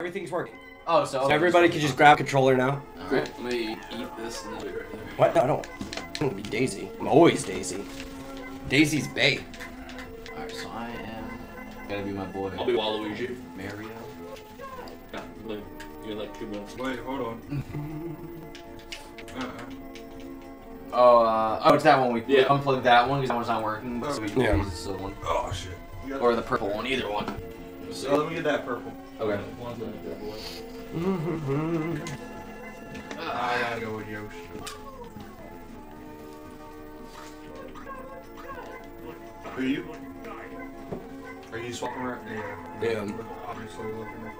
Everything's working. Oh, so, So everybody can just grab controller now. Alright, let me eat this and then be right there. What? No, I don't. I'm gonna be Daisy. I'm always Daisy. Daisy's Bay. Alright, so I am gonna be my boy. I'll be Waluigi. Mario. Yeah, like, you're like two minutes. Wait, hold on. uh-uh. Oh, uh, oh, it's that one. We Yeah. unplugged that one because that one's not working. So we Yeah. use this one. Oh shit. Or the purple one, either one. So let me get that purple. Okay. One's like that boy. I gotta go with Yoshi. Who you? Are you swapping around? Yeah. Yeah. Obviously looking at.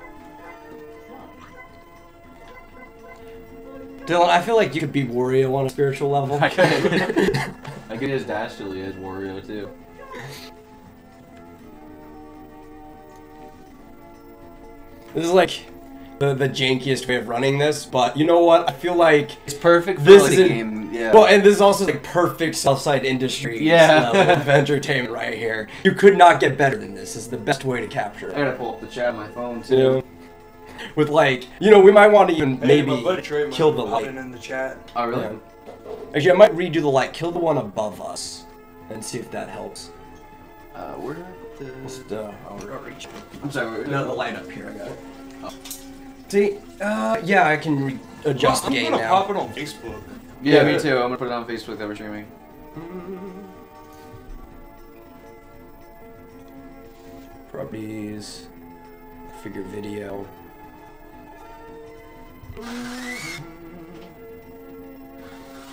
Dylan, I feel like you could be Wario on a spiritual level. I could. I could use Dastardly as Wario too. This is like the, the jankiest way of running this, but you know what? I feel like It's perfect for This like, is game. Yeah. well, and this is also like perfect Southside Industries Yeah. level of entertainment right here. You could not get better than this. This is the best way to capture I gotta pull up the chat on my phone too. You know? With like, you know, we might want to even Hey, maybe my buddy Trey kill the be light. in the chat. Oh really? Yeah. Actually, I might redo the light. Kill the one above us, and see if that helps. Uh, where did I put the? Just, uh, I'll reach. I'm sorry. No, the light up here. I got it. See, uh, yeah, I can re- adjust I'm the game now. I'm gonna now. pop it on Facebook. Yeah, Yeah. me too. I'm gonna put it on Facebook that we're streaming. Properties, figure video.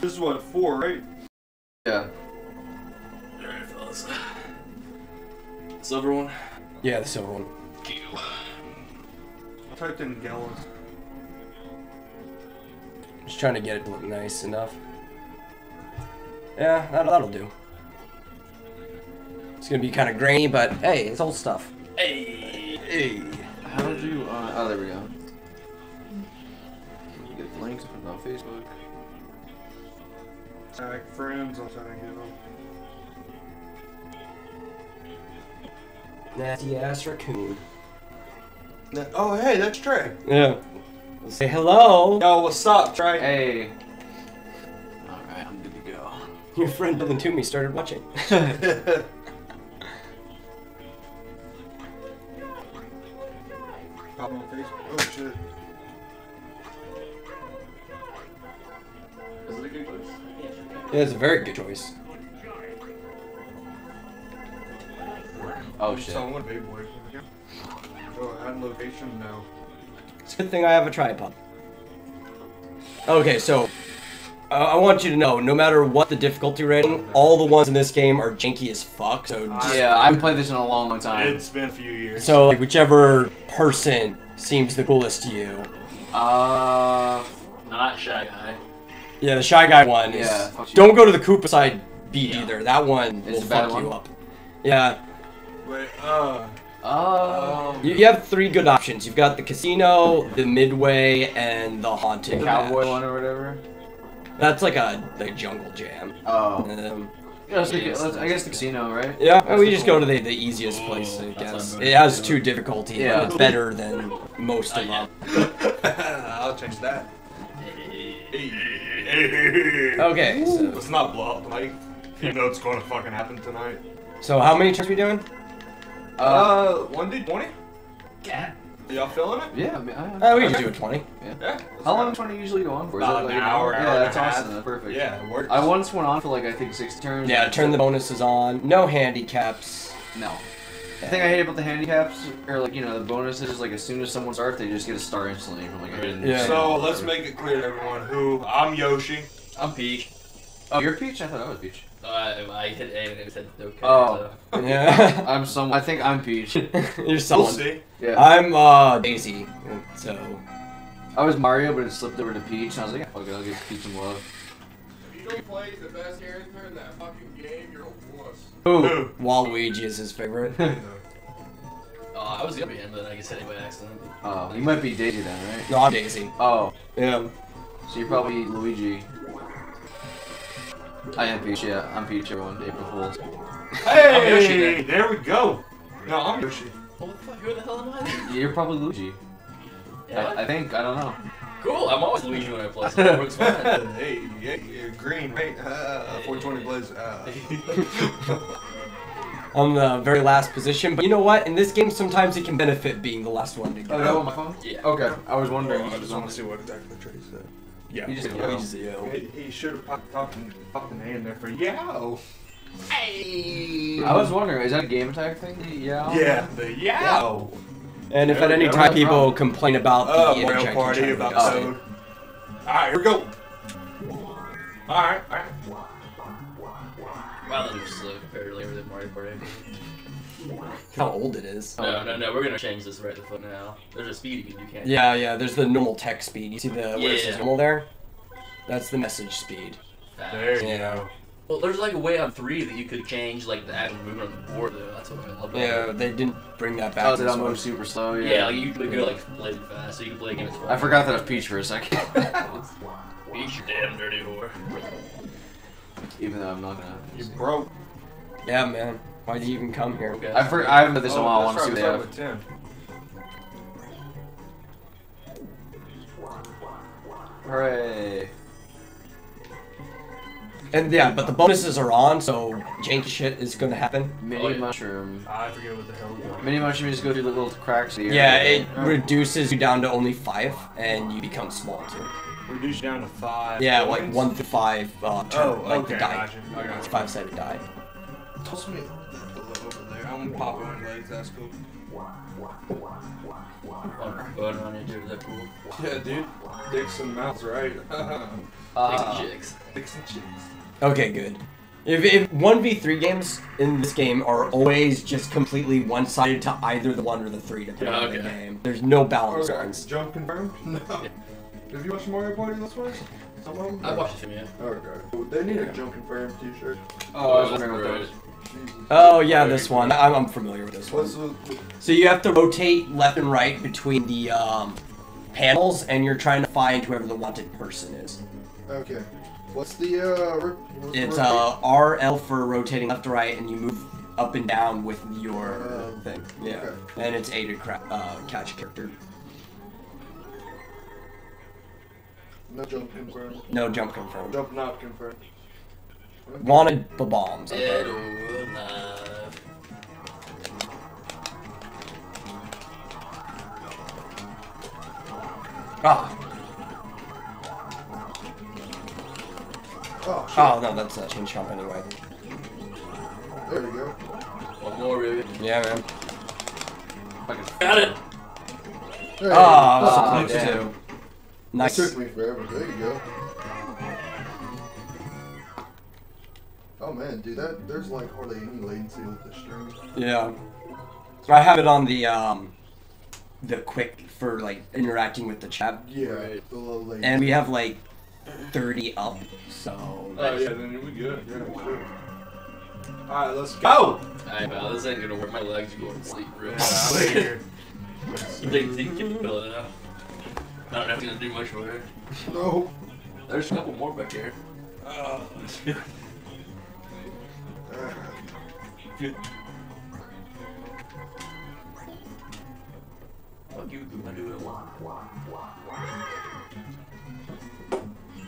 This is what four, right? Yeah. Alright, fellas. Silver one. Yeah, the silver one. I typed in Gallus. Just trying to get it to look nice enough. Yeah, that, that'll do. It's gonna be kind of grainy, but hey, it's old stuff. Hey. Hey. How did you? Uh, oh, there we go. You get the links, put it on Facebook. Tag friends, I'll try to get them. Nasty ass raccoon. Oh, hey, that's Trey. Yeah. Say hello. Yo, what's up, Trey? Hey. All right, I'm good to go. Your friend Dylan Toomey started watching. Pop on Facebook. Oh shit. Is it a good choice? Yeah, it's a very good choice. Oh shit. So I'm gonna big boy. Oh, add location now. It's a good thing I have a tripod. Okay, so uh, I want you to know, no matter what the difficulty rating, all the ones in this game are janky as fuck. So, just- Yeah, I haven't played this in a long, long time. It's been a few years. so like, whichever person seems the coolest to you. Uh, Not Shy Guy. Yeah, the shy guy one. Is, Yeah, fuck don't go to the Koopa side beat Yeah. either. That one It's will a bad fuck you up. Yeah, Wait, uh, uh, you, you have three good options. You've got the casino, the midway, and the haunted the cowboy match. one or whatever. That's like a like jungle jam. Oh, Um, yeah, let's take it- let's- I guess the casino, right? Yeah, That's we just cool- go to the, the easiest place, I guess. It has two difficulty, Yeah. but it's better than most of them. I'll change that. Okay, so, Let's not blow up tonight. You know it's going to fucking happen tonight. so how many turns we doing? Uh, Uh, one d twenty. yeah, Y'all feeling it? yeah. I mean, I, Uh, we can do a 20. Yeah. let's How long go. does 20 usually go on for? Is About like an hour, Yeah, hour and that's awesome. That's perfect. Yeah, it works. I once went on for like I think six turns. Yeah, turn the bonuses on. No handicaps. No. The thing I hate about the handicaps, or like you know the bonuses, is like as soon as someone starts, they just get a star instantly from like a hidden. Yeah. So let's make it clear to everyone who I'm Yoshi. I'm Peach. Oh, you're Peach. I thought I was Peach. Uh, I hit A and it said okay. Oh. so- Yeah. I'm some. I think I'm Peach. You're someone. We'll see. Yeah. I'm uh Daisy. So I was Mario, but it slipped over to Peach, and I was like, yeah, fuck it, I'll give Peach some love. If you don't play the best character in that fucking game, you're a wuss. Who? Who? Waluigi is his favorite. Oh, I was gonna be him, but I guess hit it by accident. Oh, you might be Daisy then, right? no, I'm Daisy. Oh, Yeah. so you're probably Luigi. I am Peach, yeah. I'm Peach, everyone. April Fools. Hey, Yoshi there we go. No, I'm Yoshi. What the fuck? Who the hell am I? You're probably Luigi. Yeah. I, I think I don't know. Cool. I'm always Luigi when I play. So it works fine. hey, yeah, yeah, green, right? Uh, 420 blaze. Uh. on the very last position. But you know what? In this game, sometimes it can benefit being the last one to go. Oh, that go. on my phone? Yeah. Okay. I was wondering. I just want to see what exactly Trey said. Yeah. You just Yeah, we just- yeah. He, he should have popped, popped, popped an A in there for yow. I was wondering, is that a game attack thing? Yeah. Yeah, the yow. And if There at any go. time people problem. complain about the Uh, Mario Party about just say, code. Alright, here we go. Alright, alright. Wow, that moves slow compared to later than Mario Party. How old it is. No, no, no. We're gonna change this right the foot now. There's a speed you can you can't. Yeah, yeah. There's the normal text speed. You see the where it says normal there? That's the message speed. There you Yeah. go. Well, there's like a way on three that you could change like the actual movement on the board though. That's what I love. about Yeah, it. they didn't bring that back. Oh, to did this I move super slow? Yeah. Yeah, like you could go like blazing fast, so you can play a game I forgot that I was Peach for a second. Peach, you damn dirty whore. Even though I'm not gonna. You broke. Yeah, man. Why did you even come here? Okay. I, for, I haven't played this in a Oh, while. I that's want to see what they have. started with 10. Hooray. And yeah, but the bonuses are on, so janky shit is gonna happen. Mini Oh, yeah. mushroom. I forget what the hell we got. Mini mushroom just go through the little cracks. of the Yeah, area. it reduces you down to only five, and you become small too. Reduce down to five. Yeah, like one through five. Uh, turn, Oh, like okay, the die. gotcha. I got It's you. five-sided die. Toss me over there. I'm gonna pop on legs. That's cool. Bud on it, dude. Is cool? Yeah, dude. Dicks and mouths, right? Ah. Big chicks. Dicks and chicks. Okay, good. If, if 1v3 games in this game are always just completely one-sided to either the one or the three, depending on the game. There's no balance Okay, zones. jump confirmed? No. Have you watched Mario Party this way? Some of? I watched it, yeah. Okay. They need a jump confirmed t-shirt. Oh, I was wondering what that was. Jesus. Oh yeah, this one. I'm, I'm familiar with this one. So you have to rotate left and right between the um, panels, and you're trying to find whoever the wanted person is. Okay. What's the uh? What's It's rotate? uh, RL for rotating left to right, and you move up and down with your Uh, thing. Yeah, okay. and it's A to cra- uh, catch character. No jump confirmed. No jump confirmed. Jump not confirmed. Wanted the bombs. Okay. Ah. Oh shit. Oh no, that's a change jump anyway. There we go. One more, baby. Yeah, man. Fucking Got it. Hey, Oh, I was Ah, so close damn. to. That Nice. took me forever. There you go. Oh man, dude, that there's like hardly any latency with the stream. Yeah. So I have it on the um, the quick for like interacting with the chat, Yeah, Right. the latency. and we have like 30 up. So Oh yeah, then we good. Yeah, sure. Alright, let's go! Oh! Alright, pal, this ain't gonna work. My legs are going to sleep, bro. Get out of here. You think you can fill it out? I don't know if it's gonna do much for her. no. There's a couple more back here. Uh, Fuck you, Goomba do it.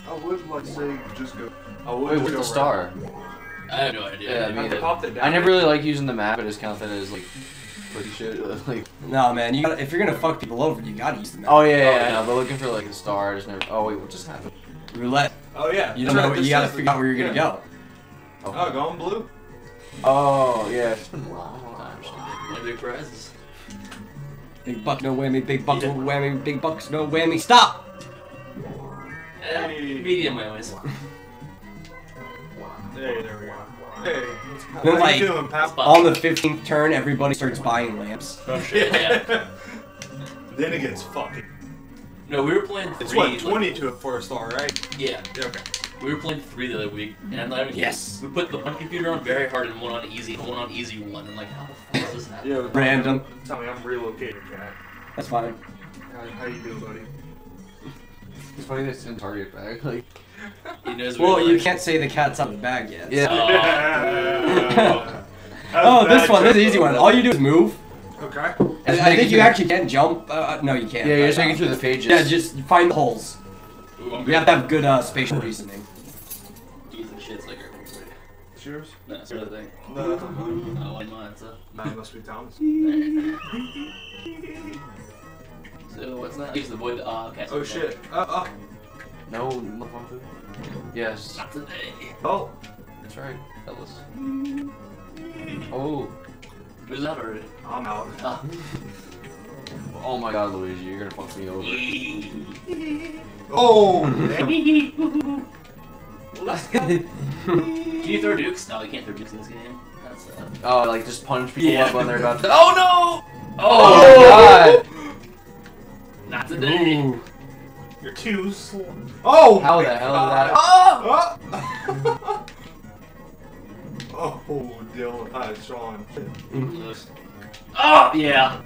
I would like say just go. I would Wait, just where's go the star? I have no idea. Yeah, I me right. either. I popped it. I never really like using the map. I just count that as like pretty shit. Like, no, man, you gotta, if you're gonna fuck people over, you gotta use the map. oh yeah, yeah, Oh, yeah. yeah. no, but looking for like the star, I just never. Oh wait, what just happened? roulette. Oh yeah. You don't know. right, You gotta figure out where you're gonna yeah. go. Oh, oh going blue. Oh yeah, it's been a long time. One of the prizes. Big buck, no whammy. Big bucks, no whammy. Big bucks, no whammy. Stop. Eh, medium whammies. Hey, there we go. Hey, what's how Then, like, doing, pal? On the 15th turn, everybody starts buying lamps. Oh shit, yeah. then it gets fucking. No, we were playing three. It's what, like- 20 to a four star, right? yeah. Yeah, okay. We were playing three the other week, and like, Yes. we put the one computer on very hard and one on easy, and one on easy one. And like, how the fuck does this happen? Yeah, Random. Tell me, I'm relocated, cat. That's fine. How, how you doing, buddy? It's funny that it's in Target bag. Like, He knows Well, you can't say the cat's out of the bag yet. Yeah. Oh. Oh, this one, this is an easy one. All you do is move, Okay. I, I think you actually can jump. Uh, no, you can't. Yeah, you're but, just making uh, through the pages. Yeah, just find the holes. Ooh, I'm You have to have good uh, spatial reasoning. Using shit's Cheers. No, that's another thing. No, that's not mine. Oh, like mine, so. Mine must be Thomas. So, what's that? I used to avoid the, uh, okay. Oh shit. Uh, uh. No, motherfucker. Yes, Not today. Oh. that's right, fellas. Oh, Who's that already? I'm out. Ah. oh my God, Luigi, you're gonna fuck me over. Oh. damn. Can you throw dukes? No, you can't throw dukes in this game. That's, uh... Oh, like just punch people Yeah. up when they're about to. Oh no! Oh, Oh God! Not today. Ooh. You're too slow. Oh. How my the hell did God. that? Oh. oh, Dylan. Hi, Sean. Oh, yeah.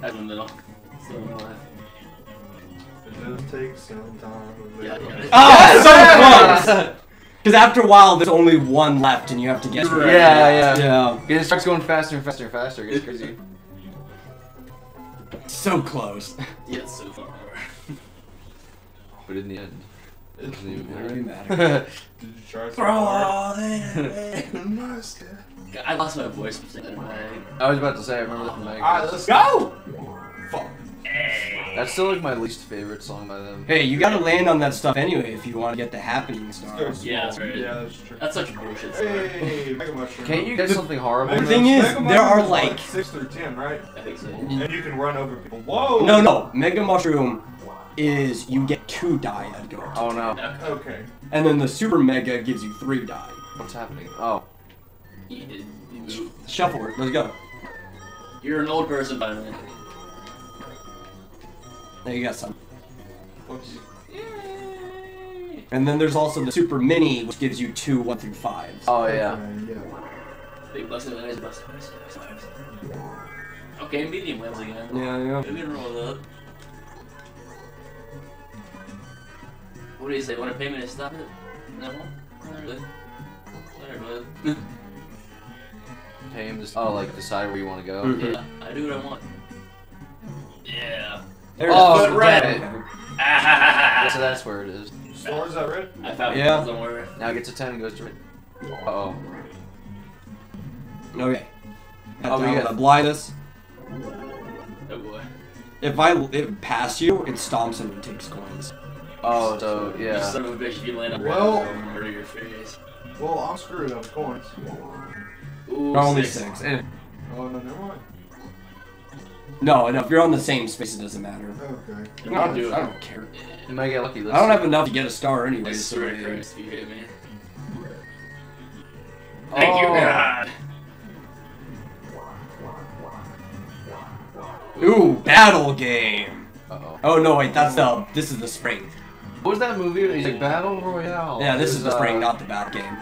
That's in the middle. Still in Yeah, yeah. Ah, so close! Because after a while, there's only one left, and you have to get. Right. Yeah, yeah. Yeah. It starts going faster and faster and faster. It gets crazy. So close. Yeah, so far. But in the end, it doesn't even It really matter. matter. Did you try some Bro, more? Nice. I lost my voice from saying that. I was about to say, I remember that from Meg. Alright, let's go! Fuck. That's still like my least favorite song by them. Hey, you gotta land on that stuff anyway if you want to get the happening stars. Yeah, that's right. Yeah, that's true. That's such a bullshit story. Hey, Mega Mushroom. Can't you get something horrible? The thing is, Mega there are, Mushroom like- 6 through 10, right? I think so. And you can run over people. Whoa! No, no. Mega Mushroom is you get two die that go. Oh no. Okay. Okay. And then the Super Mega gives you three die. What's happening? Oh. You did. Shuffle it. Let's go. You're an old person finally. There you got some. Whoops. And then there's also the Super Mini, which gives you two one through fives. Oh yeah. Okay, yeah. Big busted eyes, busted eyes. Okay, medium wins again. Yeah, yeah. We can roll up. What do you say? Want to pay me to stop it? No? Not really. Not really. Pay him to stop. oh like decide where you want to go. Mhm. yeah, I do what I want. Yeah. There's Oh, the red. red. Yeah, so that's where it is. Stars is that red? I found Yeah. it. Don't. Now it gets a ten and goes to red. Uh oh. Okay. Oh, we I'm got- gonna. Oh boy. If I if pass you, it stomps and takes coins. Oh, so You yeah. son of a bitch, if you land on Well- red, I'll murder your face. Well, I'm screwed on coins. Ooh, Only six. six. Eh. Oh, no, never mind. No, no. If you're on the same space, it doesn't matter. Okay. You I can don't, it. I don't care. You might get lucky. I don't have enough to get a star I anyway. So swear to. Christ, you hit me. Thank you, Oh. God. Ooh, battle game. Uh oh. Oh no, wait. That's the. This is the spring. What was that movie? He's like Battle Royale. Yeah, this It is was, the spring, uh, not the battle game.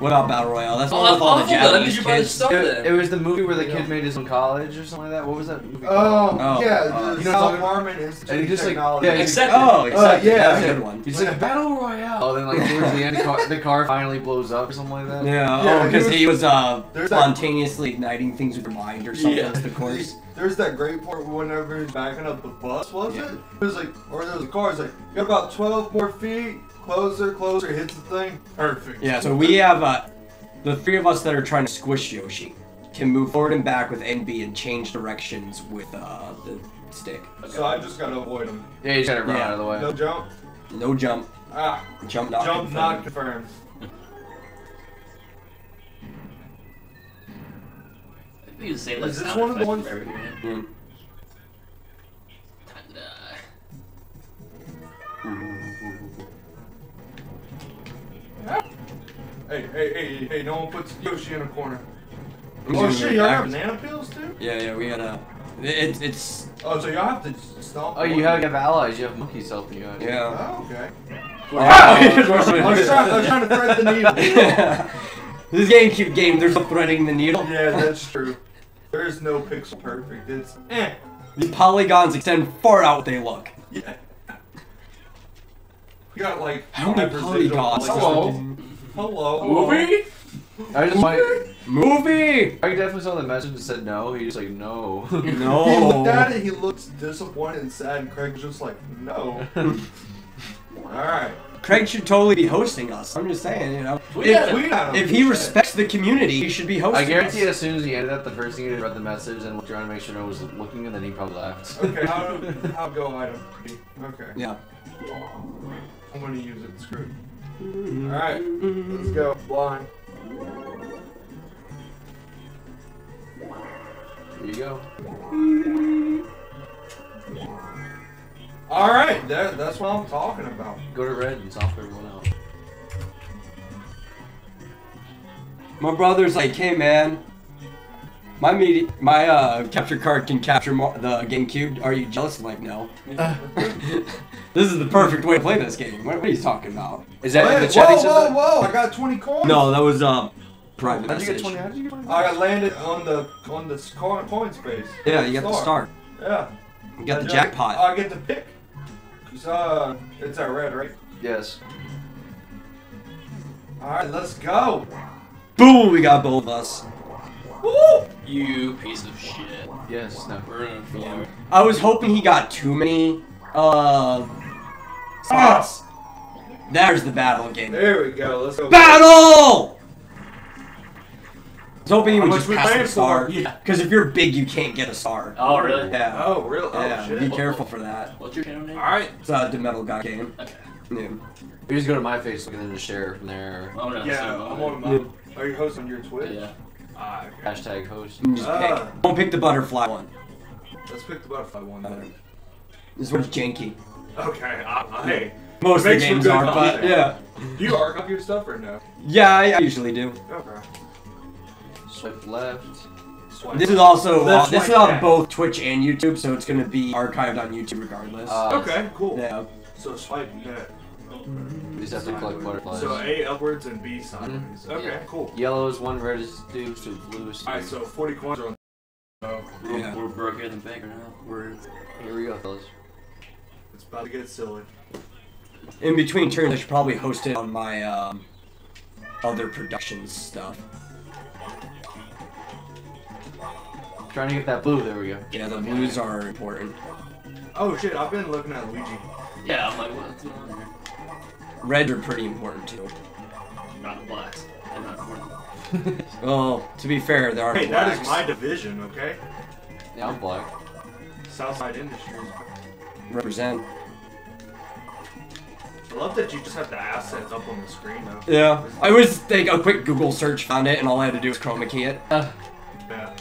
What about battle royale? That's Oh, all with all the awful, then. Did Japanese you buy the kids. stuff It, it was the movie where the kid made his own college or something like that. What was that movie? called? Oh, Oh, yeah, uh, you know what I'm South Harmon Institute And he just, like, Technology. yeah, he's- Accept Oh, it. exactly. yeah. That's a good one. He's like Battle Royale. Oh, then like towards the end, the car, the car finally blows up or something like that. Yeah, Yeah, oh, he because was- he was uh, there's that- spontaneously igniting things with your mind or something. Yeah. That's the course. There's that great part whenever he's backing up the bus, was Yeah. it? It was like, or there was a car. It's like, you got about 12 more feet, closer, closer, hits the thing. Perfect. Yeah, so we have uh, the three of us that are trying to squish Yoshi can move forward and back with NB and change directions with uh, the stick. So I just gotta avoid him. Yeah, you just gotta run Yeah. out of the way. No jump. No jump, Ah, jump not jump not confirmed. confirmed. I think it's like Is this one of the ones- from every game. Mm. Hey, hey, hey, hey, no one puts Yoshi in a corner. Oh shit, y'all have banana peels too? Yeah, yeah, we gotta. It, it's Oh, so y'all have to stomp. Oh, you have, you have allies. You have monkeys helping you out. yeah. Oh, okay. I was, trying, I was trying to thread the needle. this game cute game. There's no threading the needle. Yeah, that's true. There is no pixel perfect. It's eh. The polygons extend far out. They look. Yeah. We got like How many polygons? polygons. Hello. Movie? I just like, Movie. I definitely saw the message and said no. He was like, no. no. He No. looked at it, he looked disappointed and sad, and Craig was just like, no. Alright. Craig should totally be hosting us. I'm just saying, you know. We If, it. Tweet at him. if he respects the community, he should be hosting I guarantee us. as soon as he ended up, the first thing he did read the message and looked around to make sure no one was looking, and then he probably left. Okay, how how go item B? Okay. Yeah. I'm gonna use it. Screw it. Alright, let's go. Blind. There you go. Alright, that, that's what I'm talking about. Go to red and soft everyone out. My brother's like, hey man, my media, my uh, capture card can capture mo- the GameCube. Are you jealous? I'm like, no. this is the perfect way to play this game. What, what are you talking about? Is that in the chat? whoa, whoa, that? whoa! I got 20 coins. No, that was uh, private How'd you get 20? How'd you get 20? I landed on the on the coin, coin space. Yeah, you got the star. Yeah. You got the I- jackpot. I get to pick. 'Cause, uh, it's at red, right? Yes. Alright, let's go. Boom! We got both of us. Woo! You piece of shit. Yes. No. We're in floor. I was hoping he got too many uh spots. There's the battle game. There we go. Let's go. Battle! I was hoping he How would just pass the star. for? Yeah. Because if you're big, you can't get a star. Oh, really? Yeah. Oh, really? Oh, yeah, shit. be careful for that. What's your channel name? Alright. It's a Demetal Guy game. Okay. Yeah. You just go to my Facebook and then just share from there. Oh, no, gonna Yeah, assume I'm on my. Are you hosting your Twitch? Yeah. Ah, okay. Hashtag host. You just Ah. pick. Don't pick the butterfly one. Let's pick the butterfly one then. This one's janky. Okay. Uh, hey, Most of the Makes for games good are, but content. yeah. do you archive your stuff or no? Yeah, I, I usually do. Okay. Swipe left. Swipe. This is also uh, That's this is on both Twitch and YouTube, so it's gonna be archived on YouTube regardless. Uh, Okay, cool. yeah. So swipe net. You just have to collect butterflies. So A upwards and B sideways. Okay, Yeah. cool. Yellow is one, red is two, so blue is three. Alright, so 40 coins are on. Oh, We're, Yeah. we're broke in the bank right now. We're Here we go, fellas. It's about to get silly. In between turns, I should probably host it on my um, other productions stuff. Trying to get that blue. There we go. Yeah, the blues are important. Oh shit, I've been looking at Luigi. yeah. I'm like, what's going on here? Reds are pretty important too. Not blacks. They're not important. Well, to be fair, there are Hey, that blacks. is my division, okay? Yeah, I'm black. Southside Industries. represent. I love that you just have the assets up on the screen though. Yeah, I was like a quick Google search, found it, and all I had to do was chroma key it. Uh, Yeah.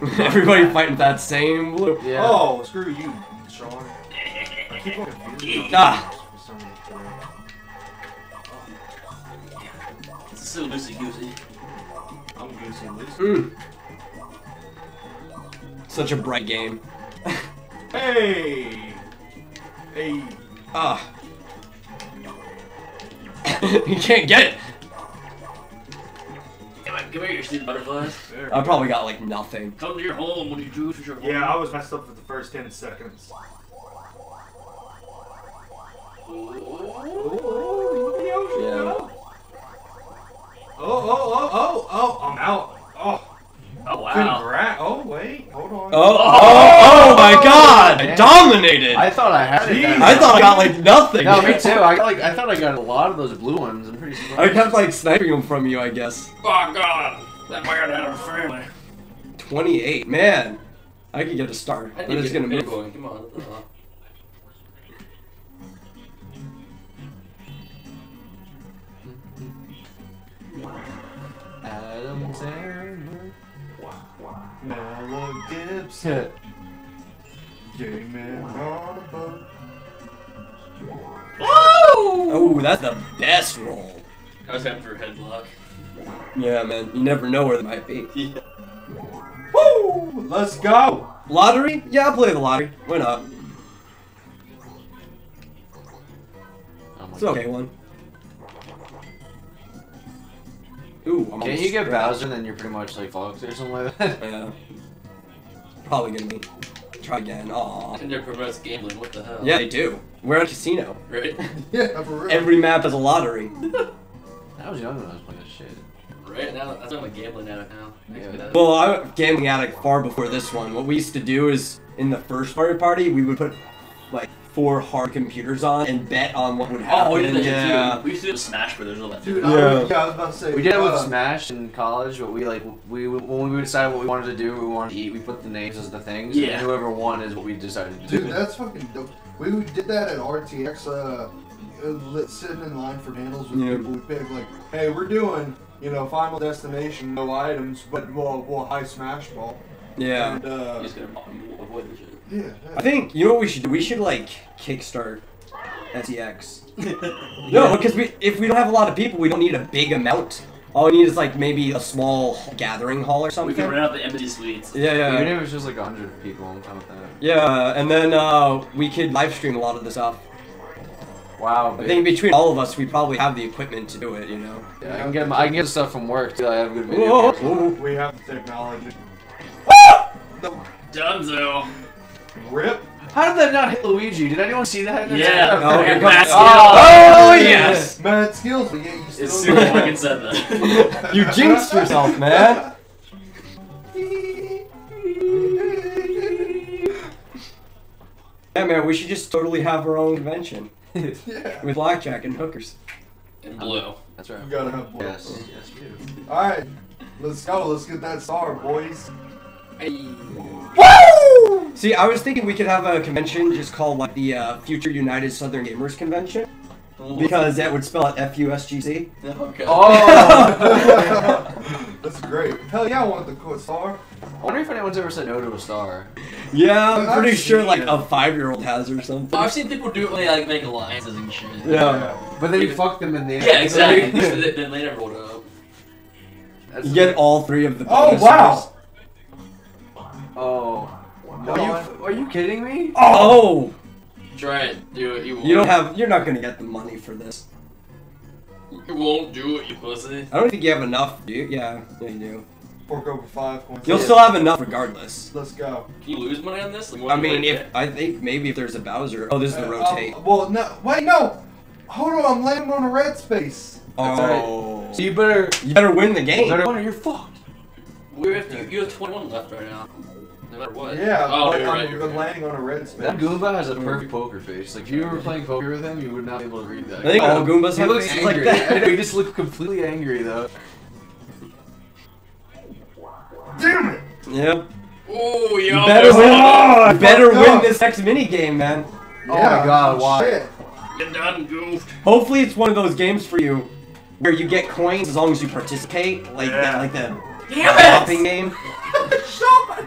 Everybody fighting that same blue. yeah. Oh, screw you, Sean. I keep on confusing Ah. for some. It's so loosey goosey. I'm goosey loose. Mm. Such a bright game. Hey! Hey! Ah. you can't get it. Come on, come here, you stupid butterflies. I probably got like nothing. Come to your home. What do you do for your home? Yeah, I was messed up for the first 10 seconds. Yeah. Oh, oh, oh, oh, oh, I'm out. Oh, Oh wow. congrats. Oh, wait, hold on. Oh, oh, oh my god! I dominated! I thought I had it. I thought I got like nothing. No, me too. I got like I thought I got a lot of those blue ones. I'm pretty surprised. I kept like sniping them from you, I guess. Oh god. That man had a family. 28. Man, I could get a star. I But it's gonna get move. going. Come on. Uh, Adam Sandler. Melo Gibson. Gay man on a. Oh, that's the best roll. I was having for a headlock. Yeah, man, you never know where they might be. Yeah. Woo! Let's go! Lottery? Yeah, I'll play the lottery. Why not? Oh It's an okay one. Ooh, I'm Can almost you get. Bowser and then you're pretty much like Fox or something like that? Yeah. Probably gonna be. Try again. Aw. And there promotes gambling. What the hell? Yeah, they do. We're at a casino. Right? Yeah, for real. Every map is a lottery. I was young when I was playing this shit. Right now, that's why I'm a gambling addict now. Yeah. Well, I'm a gambling addict far before this one. What we used to do is in the first party Party, we would put like four hard computers on and bet on what would happen. Oh, we did that yeah. too. We used to do Smash Brothers all that. Dude, Yeah. I, was, yeah, I was about to say. We did it with uh, Smash in college, but we like we when we decided what we wanted to do, we wanted to eat. We put the names as the things, Yeah. and whoever won is what we decided to do. Dude, that's fucking dope. We, we did that at RTX, uh, uh, sitting in line for handles with Yeah. people. We picked, like, hey, we're doing, you know, Final Destination, no items, but we'll, we'll high Smash Ball. Yeah. And, uh, You just gotta avoid the shit. yeah, I think you know what we should do. We should like kickstart SEX. No, because we if we don't have a lot of people, we don't need a big amount. All we need is like maybe a small gathering hall or something. We can rent out the empty suites. Yeah, yeah. Even if it's just like a hundred people, I'm fine with that. Yeah, and then uh, we could live stream a lot of this stuff. Wow, I think between all of us, we probably have the equipment to do it. You know. yeah, I can get my, I can get stuff from work too. I have good video. Whoa, whoa. we have the technology. Ah, Dunzo. Rip. How did that not hit Luigi? Did anyone see that? Yeah. Oh, here comes- Matt Oh, Skills. Oh, yes. Mad skills, but yeah, you still. It's super fucking said that. You jinxed yourself, man. Yeah, man, we should just totally have our own convention yeah. with blackjack and hookers. In blue. That's right. We gotta have blue. Yes, yes, we do. Alright, let's go. Let's get that star, boys. Woo! See, I was thinking we could have a convention just called like the uh, Future United Southern Gamers Convention because that would spell out F U S G C. Okay. Oh! That's great. Hell yeah, I want the cool star. I wonder if anyone's ever said no to a star. Yeah, I'm I've pretty sure like it. a five year old has or something. I've seen people do it when they like make alliances and shit. Yeah. But then you fuck them in the end. Yeah, exactly. then then they never hold up. That's You get all three of the Oh, bonus wow. Stars. Oh. Are you, are you kidding me? Oh! Try it. Do it. You won't. You don't have. You're not gonna get the money for this. You won't do it, you pussy. I don't think you have enough, do you? Yeah, yeah, you do. Fork over five coins. You'll still have enough regardless. Let's go. Can you lose money on this? Like, I mean, you if I think maybe if there's a Bowser. Oh, this is the Uh, rotate. um, well, no. Wait, no. Hold on. I'm landing on a red space. That's oh. So you better. You better win the game. You better or you're fucked. We're if you, you have 21 left right now. No matter what. Yeah, Oh, but you're I'm, right. Um, you're I'm right. landing on a red space. That Goomba has a mm. perfect poker face. Like if you were playing poker with him, you would not be able to read that. I think all Goombas He have looks faces like angry. that. I know, he just looks completely angry though. Damn it! Yep. Oh, you You better win. won. Better win up. this next mini game, man. Oh my God, why? Shit. You done goofed. Hopefully, it's one of those games for you where you get coins as long as you participate, like that, Yeah. like the Damn shopping game.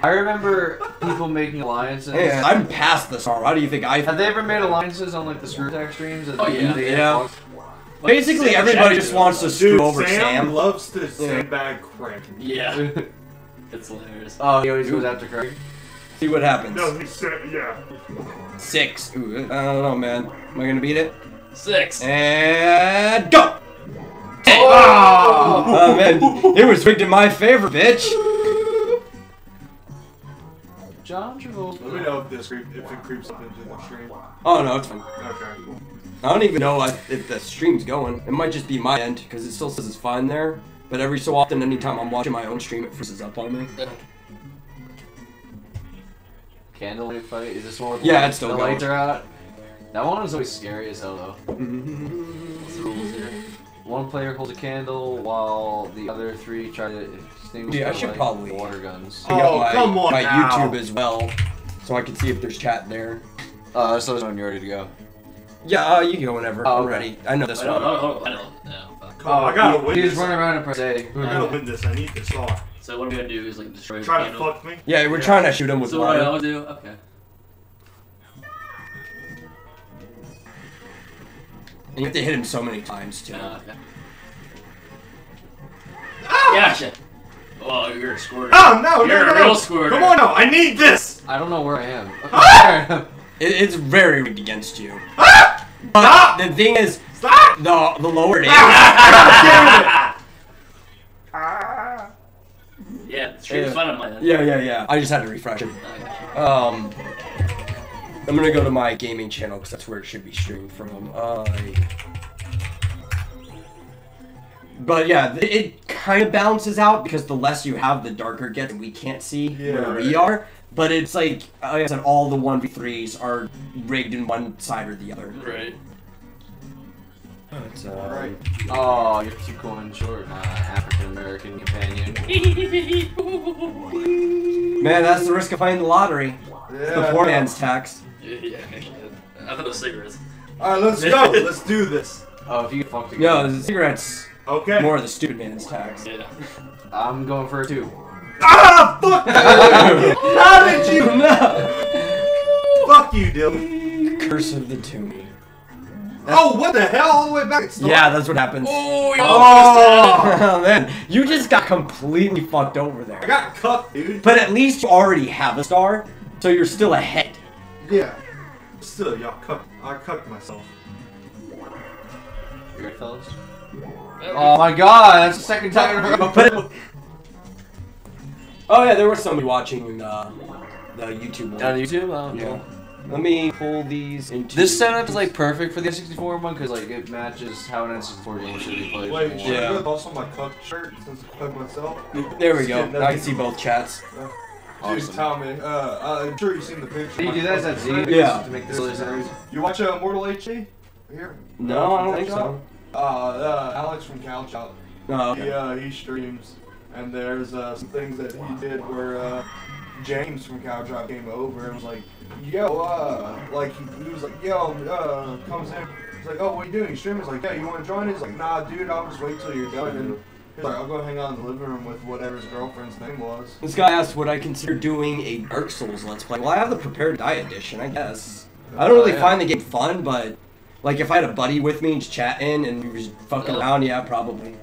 I remember people making alliances. Hey, I'm past the star. How do you think I? Have they ever made alliances on like the ScrewAttack streams? Oh, yeah. They- Yeah. Basically, everybody just wants to screw Dude, over Sam, Sam. loves to sandbag Craig. Yeah. It's hilarious. Oh, he always goes after Craig. See what happens. No, he said, yeah. Six. Ooh, I don't know, man. Am I gonna beat it? Six. And go. Oh! Oh man, it was rigged in my favor, bitch. John Travolta. Let me know if this creep, if it creeps up into the stream. Oh no, it's fine. Okay. I don't even know if if the stream's going. It might just be my end because it still says it's fine there. But every so often, anytime I'm watching my own stream, it freezes up on me. Candlelight fight. Is this one with Yeah, it's still the going. lights are out? That one is always scary as hell though. Mm-hmm. What's the rules here? One player holds a candle while the other three try to extinguish Yeah, I should probably- with water guns. I got Oh, my, come on my now. YouTube as well, so I can see if there's chat there. Uh, so when you're ready to go. Yeah, uh, you can go whenever. Oh, I'm okay. ready. I know this I don't, I one. don't, I don't know. Fuck. Come on, I gotta you, win You this. just run around and press A. I gotta win this. I need this star. So what are we gonna do is like destroy the Try to candle. fuck me. Yeah, we're trying to shoot him with So what do I water. always do? Okay. And you have to hit him so many times too. Uh, okay. Gotcha. Oh, you're a squirter. Oh no, You're no, a no, real no. squirter. Come on, no, I need this. I don't know where I am. It, it's very rigged against you. Ah! But Stop! the thing is, Stop! the the lower it is, Ah! Yeah, the stream's Yeah. fun on my yeah, yeah, yeah. I just had to refresh it. I got you. Um, I'm gonna go to my gaming channel because that's where it should be streamed from. Uh, But yeah, it kind of balances out because the less you have, the darker it gets, we can't see Yeah, where we are. But it's like, like I said, all the 1v3s are rigged in one side or the other. Right. But, uh, Right. Oh, you're too going short, my African American companion. Man, that's the risk of finding the lottery. It's the poor man's tax. Yeah, I thought it was cigarettes. All right, let's go. let's do this. Oh, if you get fucked No, again. the cigarettes Okay. more of the stupid man's tax. Yeah. I'm going for a two. Ah, fuck! How did you? no! Fuck you, Dylan. Curse of the Toomey. Oh, what the hell? All the way back. Yeah, that's what happens. Oh, you Oh man, you just got completely fucked over there. I got cucked, dude. But at least you already have a star, so you're still ahead. Yeah. Still, y'all cucked. I cucked myself. You fellas? Oh my god, that's the second time in a row. But it- oh yeah, there was somebody watching uh, the YouTube one. On YouTube? Oh, Yeah. cool. Let me pull these into. This setup is like perfect for the N64 one because like it matches how an N64 game should be played. Wait, should Yeah. I put also my cucked shirt since I cucked myself? There we go. Now I can see both chats. Dude, Awesome. Tommy, uh, I'm sure you've seen the picture. Did you do that? Is that Z? Yeah. To make this silly? You watch uh, Mortal HD? Here? No, I don't think so. Uh, uh, Alex from Cow Chop. No. He, Okay. uh, he streams, and there's uh, some things that he did where uh, James from Cow Chop came over and was like, "Yo, uh, like he, he was like, yo, uh, comes in." He's like, "Oh, what are you doing? You streaming?" He's like, "Yeah, you want to join?" He's like, "Nah, dude, I'll just wait till you're done." And he's like, "I'll go hang out in the living room with whatever his girlfriend's name was." This guy asked would I consider doing a Dark Souls Let's Play. Well, I have the Prepare to Die edition, I guess. I don't really Oh, yeah. find the game fun, but like if I had a buddy with me and just chatting and we were just fucking around, yeah, probably.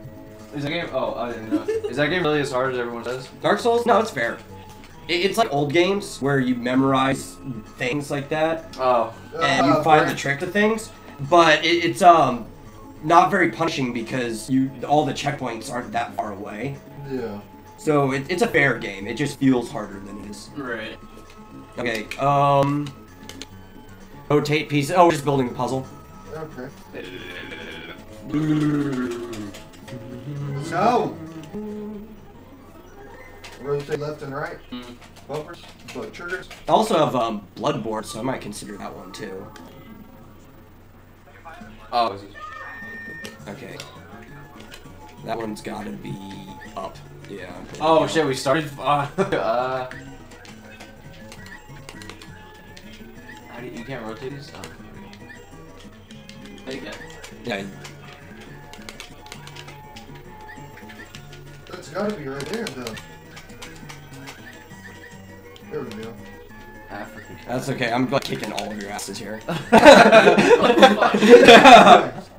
Is that game? Oh, I didn't know. Is that game really as hard as everyone says? Dark Souls? No, it's fair. It- It's like old games where you memorize things like that Oh, and you find right. the trick to things, but it, it's um not very punishing because you all the checkpoints aren't that far away. Yeah. So it, it's a fair game. It just feels harder than it is. Right. Okay, um. Rotate pieces. Oh, we're just building a puzzle. Okay. So. Rotate left and right. Mm. Bumpers. But triggers. I also have um, Bloodborne, so I might consider that one too. oh, is it- Okay. That one's gotta be up. Yeah. I'm oh shit, we started. Uh, uh, how do you, you can't rotate these? Oh. Take it. Yeah. That's gotta be right there, though. There we go. African. That's okay. I'm like kicking all of your asses here.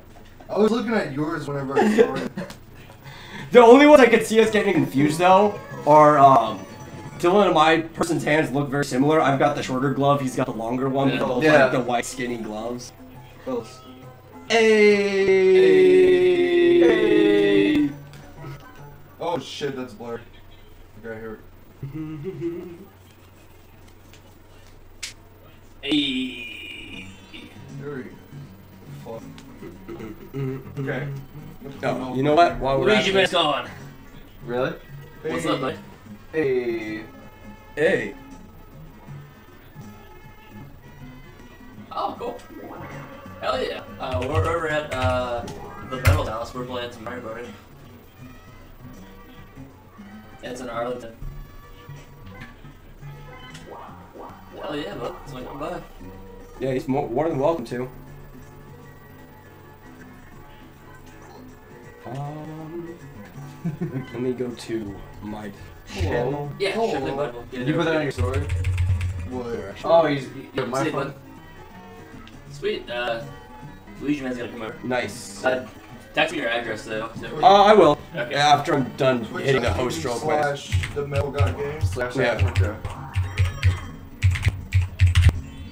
What the fuck? I was looking at yours whenever I started. The only ones I could see us getting confused though are um, Dylan and my person's hands look very similar. I've got the shorter glove. He's got the longer one with Yeah. Yeah. like the white skinny gloves. Close. Hey. Oh shit, that's blurred. Okay, here. Hey. There we Fuck. Okay. Oh, you know what? While we're Luigi at man's this- gone. Really? What's up, mate? Hey. Hey. Oh, cool. Hell yeah. Uh, we're over at uh, the Metals House. We're playing some Mario Party. It's in Arlington. Hell yeah, bud. Swing on by. Yeah, he's more, more than welcome to. Um, let me go to my channel. Yeah, Oh. sure thing, bud. Get Did you put that on here. your story? What? Oh, he's. Yeah, my see phone. Sweet. Uh, Luigi man's gonna come over. Nice. Uh, text me your address though. So Uh, I will. Okay. After I'm done Twitch hitting the TV host real quick. Slash the Metal God Games. Slash Yeah. Africa.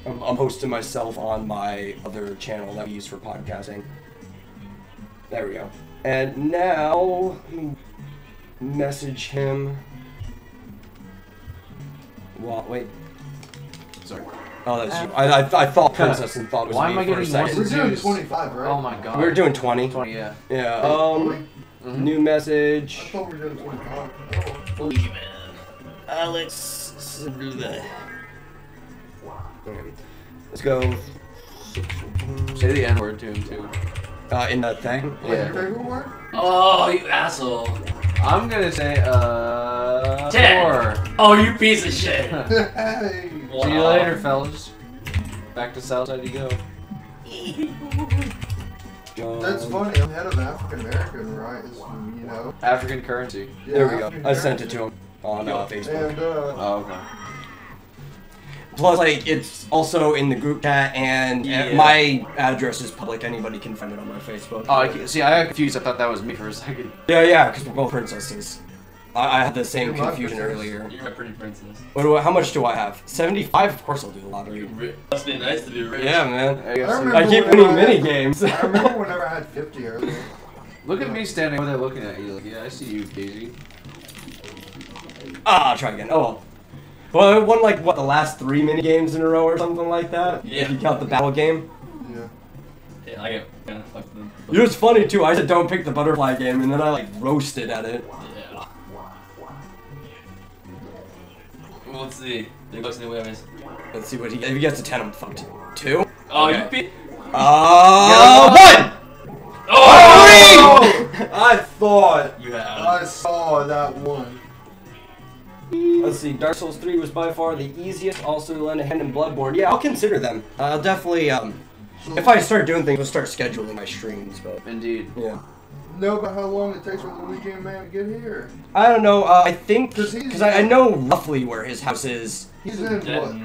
I'm, I'm hosting myself on my other channel that we use for podcasting. There we go. And now, let me message him. Well, wait. Sorry. Oh, that's you. I, I, I thought Princess and thought it was Why me am I for a getting second. We're doing 25, right? Oh my god. We were doing 20. 20, yeah. Yeah. Um. Mhm. New I message. thought we were doing 25. Oh. Boogeyman. Alex. Okay. Let's go. Say the N word to him too. Uh, in that thing. Wait, Yeah. your favorite word? Oh, you asshole. I'm gonna say uh Ten. four. Oh, you piece of shit. hey! See you later, fellas. Back to Southside you go. That's funny. I'm head of African American, right? It's, you know. African currency. There we go. African I sent it to him on uh, Facebook. And uh, Oh, okay. Plus, like, it's also in the group chat, and uh, Yeah. my address is public. Anybody can find it on my Facebook. Oh, I, see, I got confused. I thought that was me for a second. yeah, yeah, because we're both princesses. I, I had the same You're confusion earlier. You're a pretty princess. What do I, how much do I have? 75? Of course I'll do the You lottery. ri- must be nice to be rich. Yeah, man. I guess- I remember I keep winning mini games. I remember whenever I had 50 earlier. Look at me standing over there looking at you. Like, yeah, I see you, Daisy. ah, I'll try again. Oh well. Well, I won like what the last three mini games in a row or something like that. Yeah. If you count the battle game. Yeah. Yeah, I get kind of fucked them. You know what's funny too? I said don't pick the butterfly game, and then I like roasted at it. Yeah. Well, let's see. The bucks in the way Let's see what he. If he gets a ten, I'm fucked. Two. Oh, Okay. you beat. Uh, one. Oh! I thought You have. I saw that one. Let's see. Dark Souls 3 was by far the easiest. Also, lend a hand in Bloodborne. Yeah, I'll consider them. Uh, I'll definitely. Um, if I start doing things, I'll start scheduling my streams. But Indeed. yeah. Know about how long it takes for the weekend man to get here? I don't know. Uh, I think 'Cause because I, I know roughly where his house is. He's in what? Denton.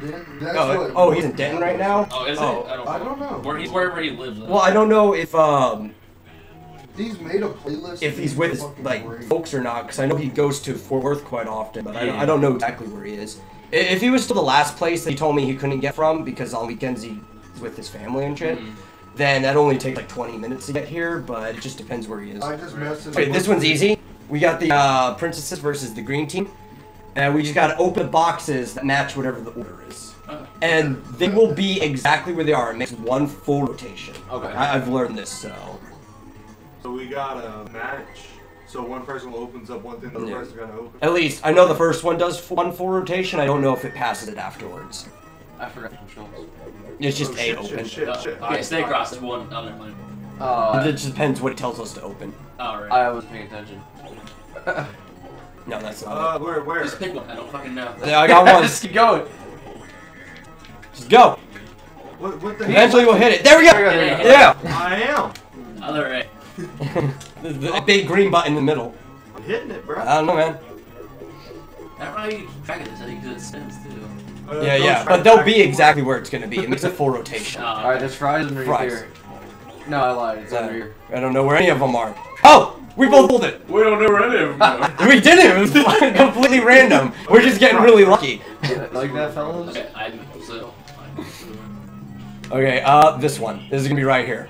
Den- That's Oh, what. oh, he's in Denton right now. Oh, is Oh, it? I don't know. I don't know. Where he's wherever he lives. Well, I don't know if um He's made a playlist. if he's with his like great. folks or not, because I know he goes to Fort Worth quite often, but I, Yeah. I don't know exactly where he is. If he was to the last place that he told me he couldn't get from because on weekends he's with his family and shit, Mhm. then that only takes like 20 minutes to get here. But it just depends where he is. I just messaged. Wait, this one's easy. We got the uh, princesses versus the green team, and we just gotta open the boxes that match whatever the order is. And they will be exactly where they are. It makes one full rotation. Okay. I- I've learned this, so. So we got a match. So one person opens up one thing, the other Yeah. person's gonna open. At least I know the first one does one full rotation. I don't know if it passes it afterwards. I forgot the controls. It's just Oh, a shit, open. Shit, shit, Uh, shit. Alright, snake cross is one. Oh, never mind. Uh, It just depends what it tells us to open. Alright. I wasn't paying attention. No, that's not Uh, where, where? Just pick one. I don't fucking know. Yeah, I got one. Just keep going. Just go. What, what the heck? Eventually we'll hit it. There we There we go, go. there we go. Yeah. I am. Other right. The, the big green button in the middle. I'm hitting it, bro. I don't know, man. I don't know how you keep track of this. I think it spins too. Uh, Yeah, yeah. But they'll be exactly where it's gonna be. It makes a full rotation. Oh, Alright, there's fries under Fries. here. No, I lied. It's under Uh, here. I don't know where any of them are. Oh, we both pulled it. We don't know where any of them are. We didn't! It was completely random. We're just getting really lucky. Like that, fellas? okay, I didn't so. Okay, uh, this one. This is gonna be right here.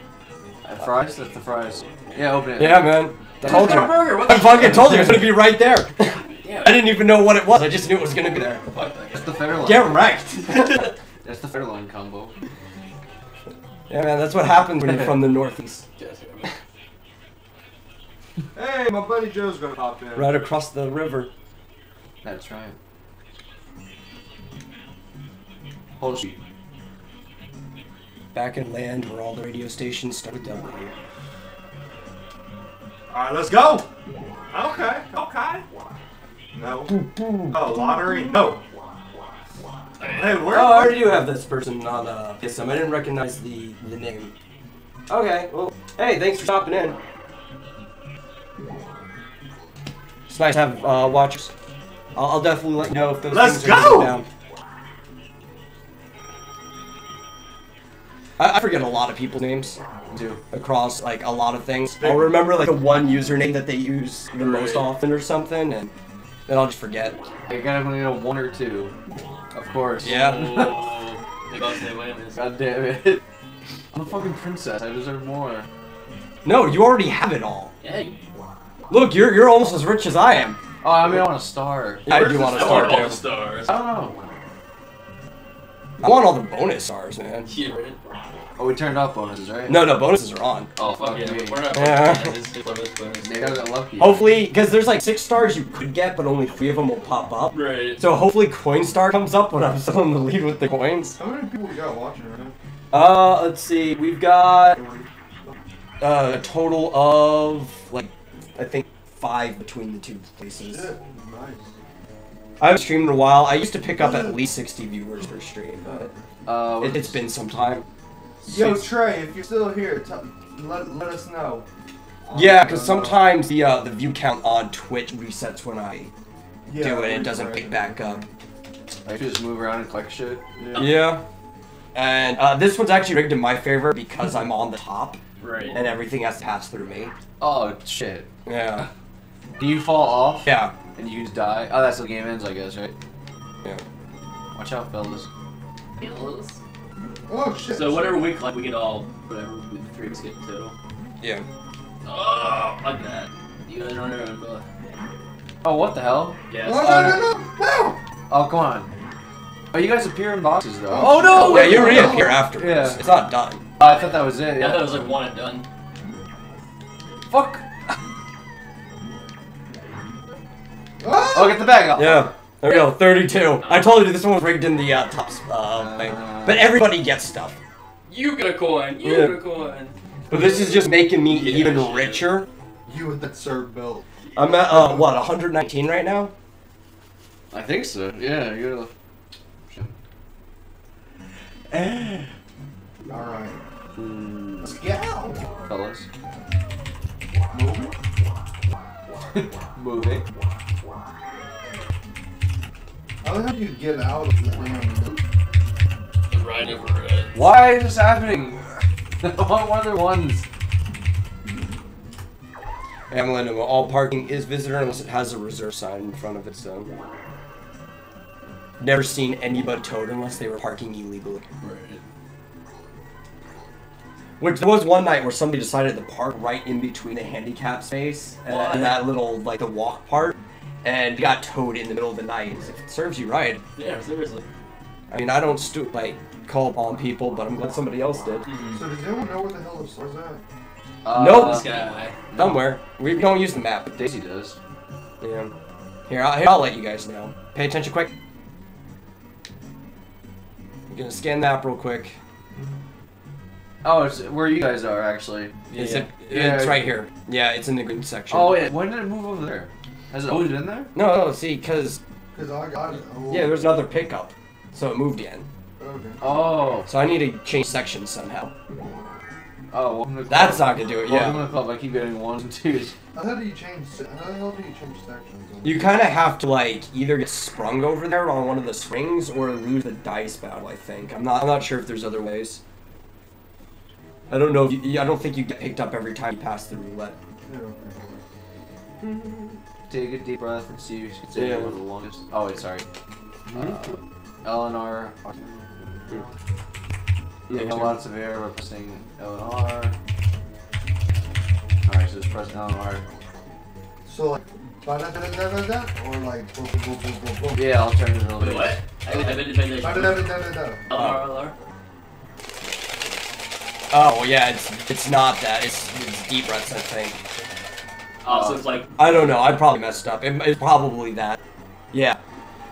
Uh, fries? That's the fries. Yeah, open it. Yeah, man. I Told you. burger. What I the fucking told you it's gonna be right there. Damn I didn't even know what it was. I just knew it was gonna be there. Fuck That's guy. the Fairline. Get wrecked. That's the Fairline combo. yeah, man. That's what happens when you're from the northeast. Just- Hey, my buddy Joe's gonna pop in. Right across the river. That's right. Hold sheet. Back in land where all the radio stations start with W. Alright, let's go. Okay, okay. No. Oh, lottery? No. Hey, where? Oh? I already do have this person on uh, PSN. I didn't recognize the, the name. Okay, well, hey, thanks for stopping in. It's nice to have uh, watchers. I'll, I'll definitely let you know if those Let's things are go! going down. I, I forget a lot of people's names Two. across like a lot of things. I'll remember like the one username that they use the most often or something, and then I'll just forget. You gotta only know one or two. Of course. Yeah. Oh, they both say win. God damn it. I'm a fucking princess. I deserve more. No, you already have it all. Yeah, you Look, you're you're almost as rich as I am. Oh, I mean, I want a star. I do want a star? start All there. the stars. I don't know. I want all the bonus stars, man. Yeah. Oh, we turned off bonuses, right? No, no, bonuses are on. Oh, Fuck fuck yeah, we're not. Yeah. Yeah. This is bonus, bonus. Maybe I got lucky. Hopefully, because there's like six stars you could get, but only three of them will pop up. Right. So hopefully Coinstar comes up when I'm still in the lead with the coins. How many people we got watching right now? Uh, let's see. We've got uh, a total of like I think five between the two places. Shit, nice. I haven't streamed in a while. I used to pick up at least 60 viewers per stream, but Uh, it, it's been some time. Yo, Trey, if you're still here, tell let, let us know. Yeah, because sometimes the uh, the view count on Twitch resets when I Yeah, do it. It doesn't sorry. pick back up. I should just move around and collect shit. Yeah. Yeah. And uh, this one's actually rigged in my favor because I'm on the top Right. and everything has to pass through me. Oh shit. Yeah. Do you fall off? Yeah. And you just die? Oh, that's how the game ends, I guess, right? Yeah. Watch out, fellas. Fellas. Oh shit. So whatever we collect, we get all whatever we the three of us get in total. Yeah. Oh, like that. You guys are on your own, but Oh, what the hell? yes. No, no, no, no, no! Oh, come on. Oh, you guys appear in boxes, though. Oh, no! Yeah, you reappear afterwards. Yeah. It's not done. Oh, I thought that was it. Yeah, I thought it was like one and done. Fuck. Oh, get the bag out. Yeah. There we go. 32. I told you this one was rigged in the uh, top uh, thing. But everybody gets stuff. You get a coin. You Yeah. get a coin. But this is just making me Yeah, even shit. richer. You with that serve belt. I'm at, uh, what, 119 right now? I think so. Yeah, you're. Alright. Mm, Let's go! fellas. Moving. Moving. How the hell do you get out of the damn? Right over it. Why is this happening? I want one of their ones. Amelin, all parking is visitor unless it has a reserve sign in front of it, so. Never seen anybody towed unless they were parking illegally. Right. Which there was one night where somebody decided to park right in between a handicap space and What? that little like the walk part, and got towed in the middle of the night. If it serves you right. Yeah, seriously. I mean, I don't stu- like call upon people, but I'm glad somebody else did. So does anyone know where the hell the star's at? Uh, Nope. This guy. Somewhere. We don't use the map. Daisy does. Yeah. Here, I'll, here, I'll let you guys know. Pay attention quick. I'm gonna scan the map real quick. Oh, it's where you guys are actually. Yeah. it, Yeah. It's right here. Yeah, it's in the green section. Oh wait, when did it move over there? Has it oh. always been there? No, no, see, because, Cause I got it. Oh, yeah, there's another pickup. So it moved in. Okay. Oh. So I need to change sections somehow. Oh, welcome to the That's not gonna do it, Welcome yeah. to the club. I keep getting ones and twos. How do you change? How the hell do you change sections? You kind of have to, like, either get sprung over there on one of the swings or lose the dice battle, I think. I'm not, I'm not sure if there's other ways. I don't know. If you, I don't think you get picked up every time you pass the roulette. Yeah, okay. Take a deep breath and see if you can stay Yeah. there for the longest. Oh wait, sorry. Uh, Eleanor. Yeah, Taking sure. lots of air, we're pressing Eleanor. Alright, so just press Eleanor. So like, ba-da-da-da-da-da, or like, boom, boom, boom, boom, boom, boom. Yeah, alternative Wait, what? I have independent. Ba-da-da-da-da-da. LR, Oh, well, yeah, it's it's not that. It's, it's deep breaths, I think. Oh, so it's like I don't know. I probably messed up. It, it's probably that. Yeah.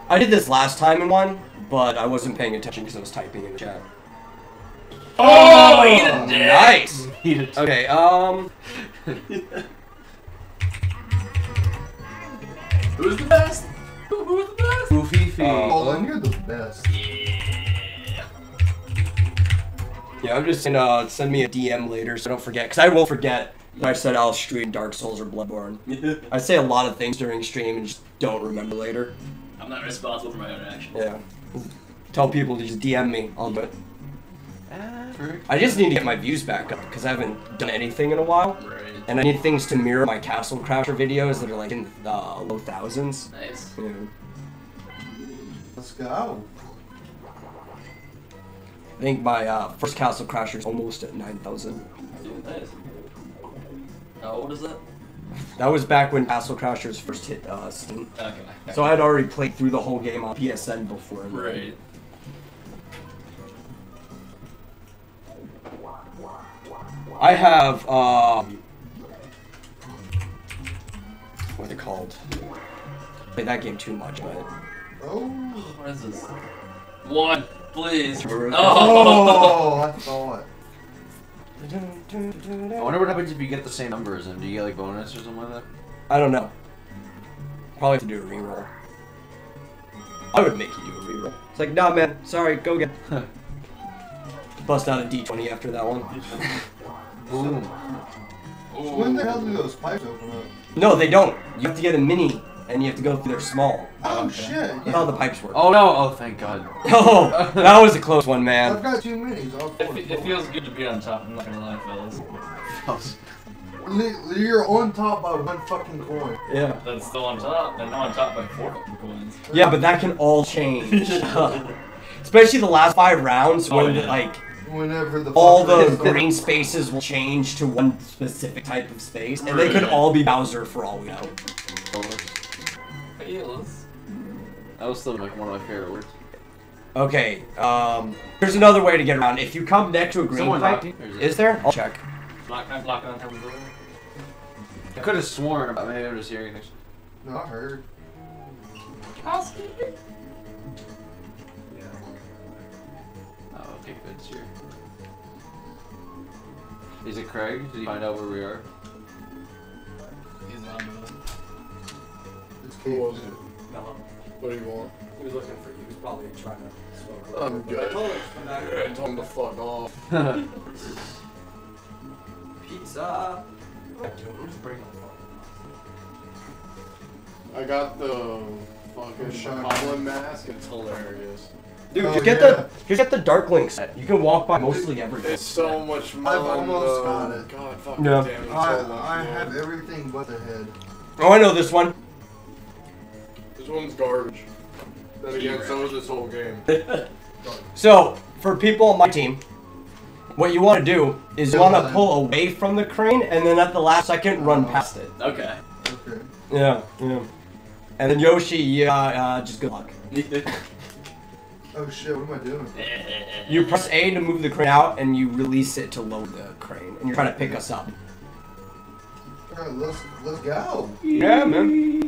I did this last time in one, but I wasn't paying attention because I was typing in the chat. Oh, eat a dick. Nice. Eat it. Okay. Um. Who's the best? Who, who's the best? Goofy feet. Uh, Oh, then you're the best. Yeah. Yeah, I'm just gonna uh, send me a DM later, so I don't forget. Cause I will forget. That I said I'll stream Dark Souls or Bloodborne. I say a lot of things during stream and just don't remember later. I'm not responsible for my own actions. Yeah. Tell people to just DM me. I'll do it. Ah. I just need to get my views back up because I haven't done anything in a while. Right. And I need things to mirror my Castle Crasher videos that are like in the low thousands. Nice. Yeah. Let's go. I think my uh, first Castle Crasher is almost at 9,000. Nice. How old is that? That was back when Castle Crashers first hit uh, Steam. Okay. So I had already played through the whole game on PSN before. Right. I have, uh, what's it called? Played that game too much, but. Oh, what is this? One, please. Oh, oh I saw it. I wonder what happens if you get the same numbers and do you get like bonus or something like that? I don't know. Probably have to do a reroll. I would make you do a reroll. It's like, nah, man. Sorry, go get. Bust out a D20 after that one. Boom. When the hell do those pipes open up? No, they don't. You have to get a mini, and you have to go through their small. Oh shit! That's how the pipes work. Oh no! Oh thank God. Oh, that was a close one, man. I've got two minis. All It, it feels good to be on top. I'm not gonna lie, fellas. You're on top by one fucking coin. Yeah. That's still on top, and now on top by four fucking coins. Yeah, but that can all change. Especially the last five rounds Oh, when yeah. like Whenever the all the green spaces will change to one specific type of space, and they could all be Bowser for all we know. Feels. That was still like one of my favorite words. Okay, um, there's another way to get around. If you come next to a green Someone pipe, knocked is there? I'll check. Block, I'm blocking on top of the door. I could have sworn, but maybe I'm just hearing things. No, I heard. Oh, okay, good. Sure. Is it Craig? Did you find out where we are? He's on the. It's Who was it? No, What do you want? he was looking for you. He was probably trying to smoke. I'm good. I told him to fuck off. Pizza. I got the fucking Shotgun. goblin mask. It's hilarious. Dude, Oh, just get yeah. the just get the Dark Link set. You can walk by mostly everything. It's so much fun. almost though. got it. God, fucking Yeah. damn, it's I, so I have everything but the head. Oh, I know this one. This one's garbage. Then again, so is this whole game. So, for people on my team, what you want to do is you want to pull away from the crane and then at the last second run past it. Okay. Okay. Yeah, yeah. And then Yoshi, yeah, uh, just good luck. Oh shit, what am I doing? You press A to move the crane out and you release it to load the crane. And you're trying to pick us up. Alright, let's let's go. Yeah, man.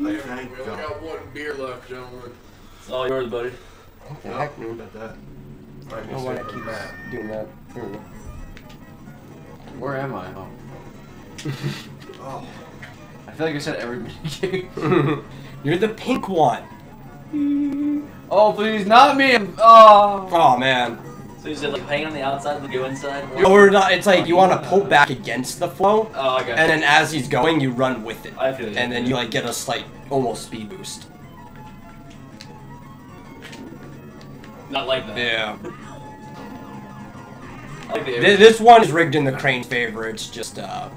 Beer left, gentlemen. It's all yours, buddy. What the heck, man? Got that. I don't know why I keep doing that. Here we go. Where am I? Oh. Oh, I feel like I said every minigame. You're the pink one. oh, please, not me! Oh. Oh man. So you said like hang on the outside and go inside? Or not? It's like you want to pull back against the flow, Oh, okay. and then as he's going, you run with it, I feel you. and then you like get a slight, almost speed boost. Not like that. Yeah. I like the, Th- This one is rigged in the crane's favor. It's just uh.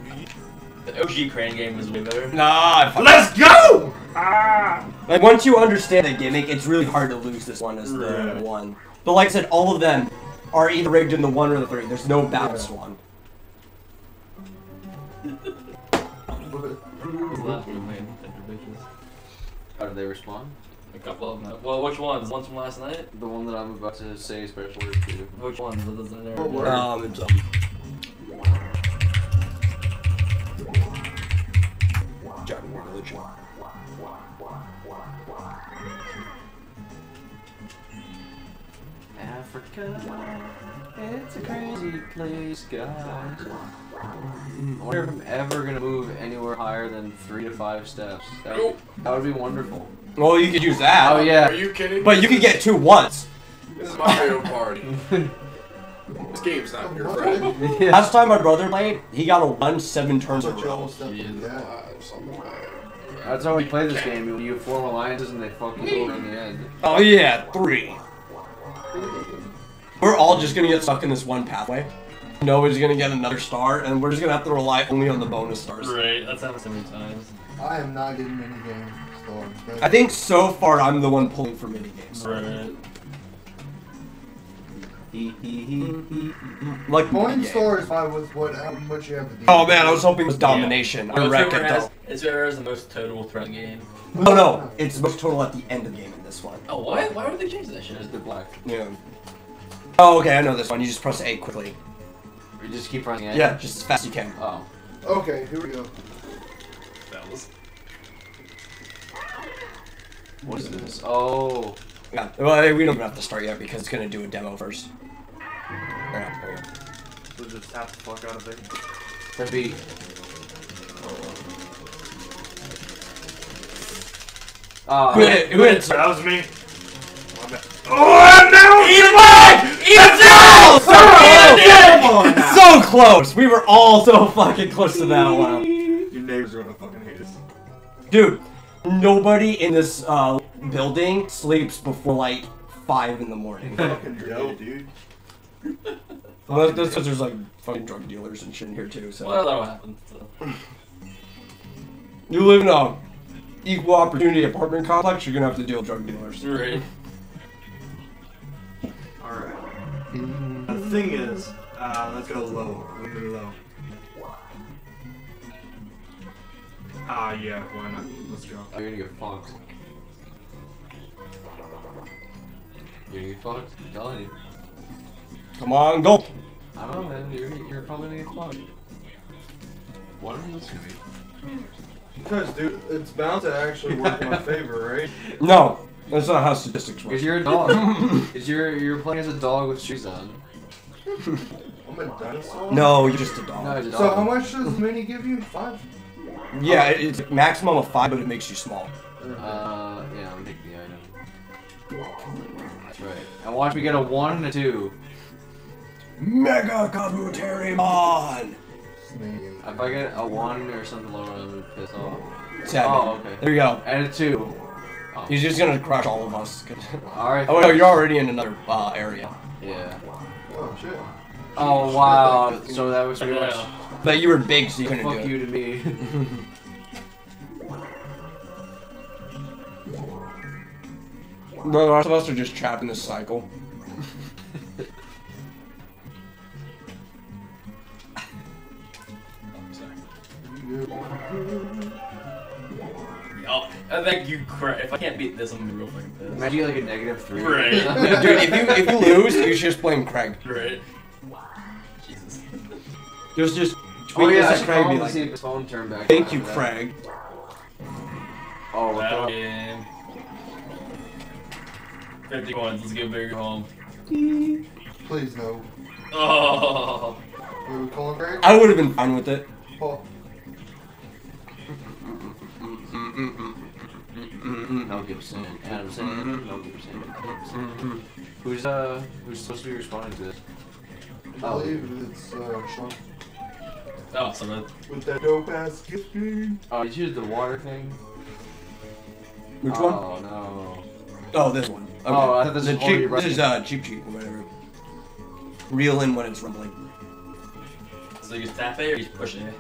the OG Crane game is way better. Nah. Let's go. Ah. Like once you understand the gimmick, it's really hard to lose this one as the Right. one. But like I said, all of them are either rigged in the one or the three. There's no balanced one. Who's the last one playing? After bitches. How do they respond? A couple of them. Well, which ones? Ones from last night? The one that I'm about to say special words to. Which ones? That doesn't narrow What it word? down. Um. It's, um Dragon Ball religion. Africa, it's a crazy place, guys. I wonder if I'm ever gonna move anywhere higher than three to five steps. That would, that would be wonderful. Well, you could use that. Oh yeah. Are you kidding? But you could get two once. This is my favorite party. this game's not your friend. yeah. Last time my brother played, he got a one seven turns in a row. almost stepped in that. Something like that. That's how we play this game. You, you form alliances and they fucking go in the end. Oh yeah, three. We're all just gonna get stuck in this one pathway. Nobody's gonna get another star, and we're just gonna have to rely only on the bonus stars. Right, that's happened so many times. I am not getting any games stars. I think so far I'm the one pulling for minigames. Right. Like Coin minigame. star is fine with what how um, much you have to do. Oh man, I was hoping it was domination. I Well, wreck whoever it though. it's whoever the most total throughout the game. No, no, it's most total at the end of the game in this one. Oh, why? Why would they change that shit? It's the black. Yeah. Oh, okay, I know this one. You just press A quickly. You just keep pressing A. Yeah, just as fast as you can. Oh. Okay, here we go. That was. What is this? Oh. Yeah. Well, we don't even have to start yet because it's gonna do a demo first. Yeah, there we go. So just tap the fuck out of it. Press B. Ah. Who hit it? Who hit it? That was me. So close! We were all so fucking close to that one. Your neighbors are gonna fucking hate us. Dude, nobody in this uh, building sleeps before like 5 in the morning. Fucking dope, dude. Well, that's because there's like fucking drug dealers and shit in here too, so. Well, that'll happen. So. You live in a equal opportunity apartment complex, you're gonna have to deal with drug dealers. Right. Alright. The thing is, uh, let's go low. Really low. Ah, yeah, why not? Let's go. You're gonna get fucked. You're gonna get fucked. I'm telling you. Come on, go! I don't know, man. You're, you're probably gonna get fucked. What are you listening to me? Because, dude, it's bound to actually work in my favor, right? No, that's not how statistics work. Because you're a dog. Because you're, you're playing as a dog with shoes on. I'm a dinosaur? No, you're just a dog. No, a dog. So how much does Mini give you? Five? Yeah, it- it's a maximum of 5, but it makes you small. Uh, yeah, I'm taking the item. That's right. And watch me get a one and a two. Mega Kabuterimon! If I get a one or something lower, I'm gonna piss off. Seven. Oh, okay. There you go. And a two. Oh. He's just gonna crush all of us. Alright. oh no, you're already in another uh, area. Yeah. Oh, shit. Oh, wow. So that was pretty much. But you were big, so you couldn't Fuck do you to me. it. No, the rest of us are just trapped in this cycle. Oh, I think you cra If I can't beat this, I'm gonna be real fucking pissed. Imagine you like a negative three. Right. Dude, if you if you lose, you should just blame Craig. Right. Jesus. Just just just Oh yeah, I this Craig call and him be to like, see his phone turned back. Thank you. Craig. Oh, what Battle the? game. 50 coins, let's get bigger home. Please, no. Oh. What are we calling Greg? I would have been fine with it. Oh, Mel Gibson, Adam Sandler, Mel Gibson. Who's uh, who's supposed to be responding to this? I believe it's uh, Sean. Oh, so that. With that dope ass gift game. Oh, did you use the water thing? Which one? Oh no. Oh, this one. Okay. Oh, I thought this the was one cheap. This is uh Cheep Cheep or whatever. Reel in when it's rumbling. So you just tap A or you push it?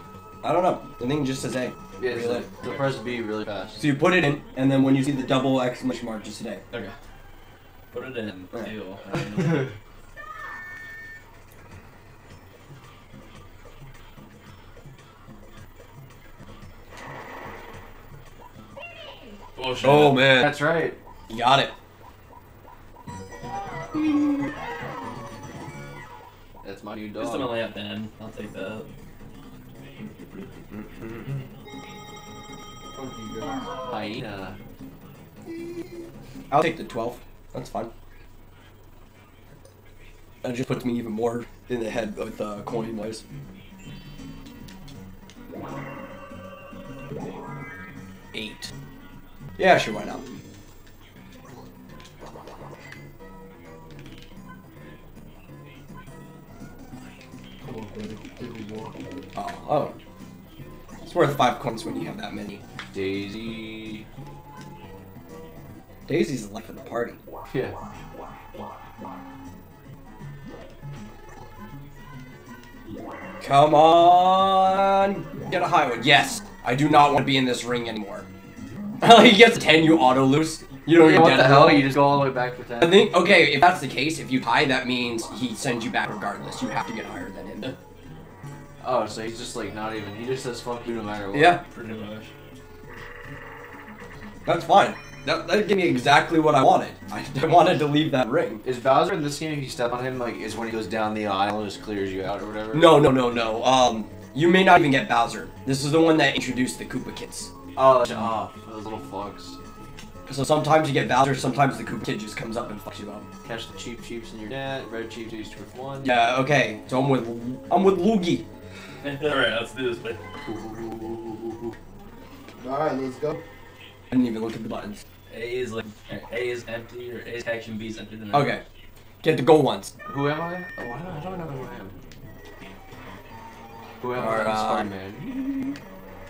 I don't know. The thing just says A. Yeah, Reel so, in. press B really fast. So you put it in, and then when you see the double exclamation mark, just say A. Okay. Put it in. Alright. Ew. Oh shit. Oh man, That's right. you got it. That's my new Just dog. gonna lay up then. I'll take that. Fuck you guys. Hyena. I'll take the 12. That's fine. That just puts me even more in the head with uh, coin wise. Eight. Yeah, sure, why not? Come on, buddy. Give me more. Oh, oh. It's worth five coins when you have that many. Daisy. Daisy's the life of the party. Yeah. Come on! Get a high one. Yes! I do not want to be in this ring anymore. he gets 10, you auto lose. You don't Yeah, get what dead the hell? You just go all the way back to I think, okay, if that's the case, if you tie, that means he sends you back regardless. You have to get higher than him. Oh, so he's just like not even. He just says fuck you no matter what. Yeah, Pretty much. that's fine. That, that gave me exactly what I wanted. I, I wanted to leave that ring. Is Bowser in this game? If you step on him, like, is when he goes down the aisle and just clears you out or whatever? No, no, no, no. Um, you may not even get Bowser. This is the one that introduced the Koopa Kids. Oh, that's- oh, those little fucks. So sometimes you get Bowser, sometimes the Koopa Kid just comes up and fucks you up. Catch the Cheep Cheeps in your net. Red Cheep Cheeps worth one. Yeah, okay. So I'm with I'm with Loogie. Alright, let's do this. man. Alright, let's go. I didn't even look at the buttons. A is like A is empty or A is action, B is empty. Then Okay. Get the gold ones. Who am I? Oh, I don't, I don't know who I am. Who am Or, I? Spider-Man.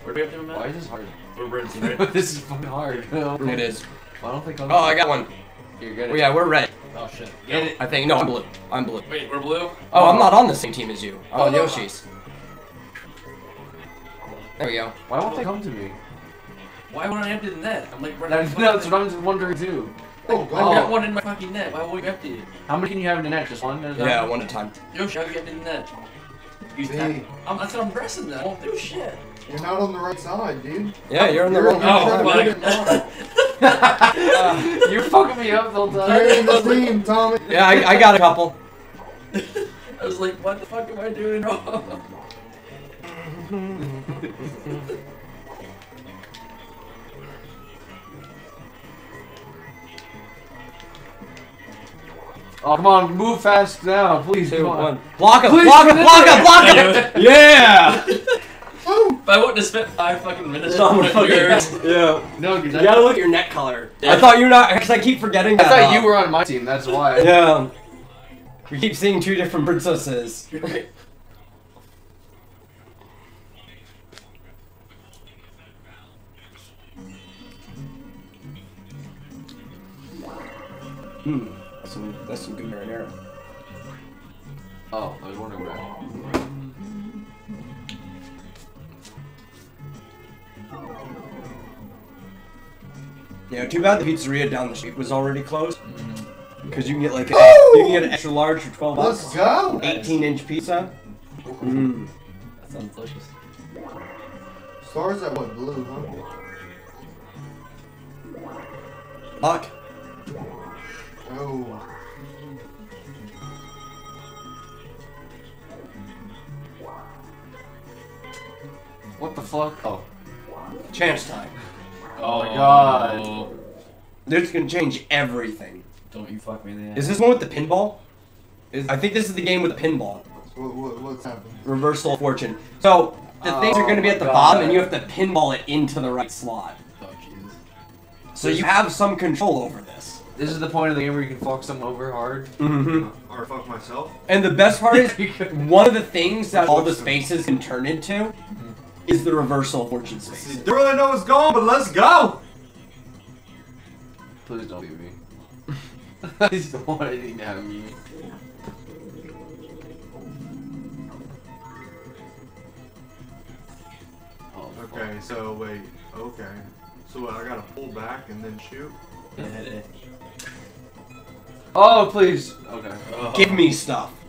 Where do we have to Why is this hard? We're right? this is fucking hard. It is. I don't think I'm. Oh, I got one. You're good. Oh, yeah, we're red. Oh shit. Get it. I think. No, I'm blue. I'm blue. Wait, we're blue? Oh, I'm not on the same team as you. I'm on Oh. Yoshi's. There we go. Why won't they come to me? Why won't I empty the net? I'm like running. That's, that's what I'm wondering too. Oh, God. I've oh. got one in my fucking net. Why won't you empty it? How many can you have in the net? Just one? at? Yeah, one at a time. Yoshi, how do you empty the net? You See, tap. I'm, that's what I'm pressing That I won't do shit. You're not on the right side, dude. Yeah, you're on the wrong. in the- Oh, fuck. get. You're fucking me up the whole You're in the team, Tommy. Yeah, I, I got a couple. I was like, what the fuck am I doing wrong? Oh, come on, move fast now, please. Two, come on. one. Block him! Block him! Block him! Block him! Yeah! If I wouldn't have spent five fucking minutes on my it, fucking Yeah. No, because You I, gotta look at your neck color. Yeah. I thought you're not, because I keep forgetting I that. I thought you were on my team. That's why. Yeah. We keep seeing two different princesses. Hmm. That's some, that's some good marinara. Oh, I was wondering about. Yeah, too bad the pizzeria down the street was already closed. Because you can get like a, you can get an extra large for 12 Let's go. 18 inch pizza. Mm. That sounds delicious. Stars at what? Blue, huh? Luck. Oh. What the fuck? Oh. Chance time. Oh my God. This can change everything. Don't you fuck me in the ass. Is this one with the pinball? Is, I think this is the game with the pinball. What, what, what's happening? Reversal of fortune. So the things are going to be at the Oh my bottom, and you have to pinball it into the right slot. Oh Jesus. So you have some control over this. This is the point of the game where you can fuck someone over hard. Mm-hmm. Or fuck myself? And the best part is, one of the things that all the spaces can turn into is the reversal of fortune space. Don't really know what's going, but let's go. Please don't leave me. I just don't want anything to happen to me. Oh, fuck. Okay, so wait. Okay. So what? I gotta pull back and then shoot. Oh, please. Okay. Give me oh. stuff.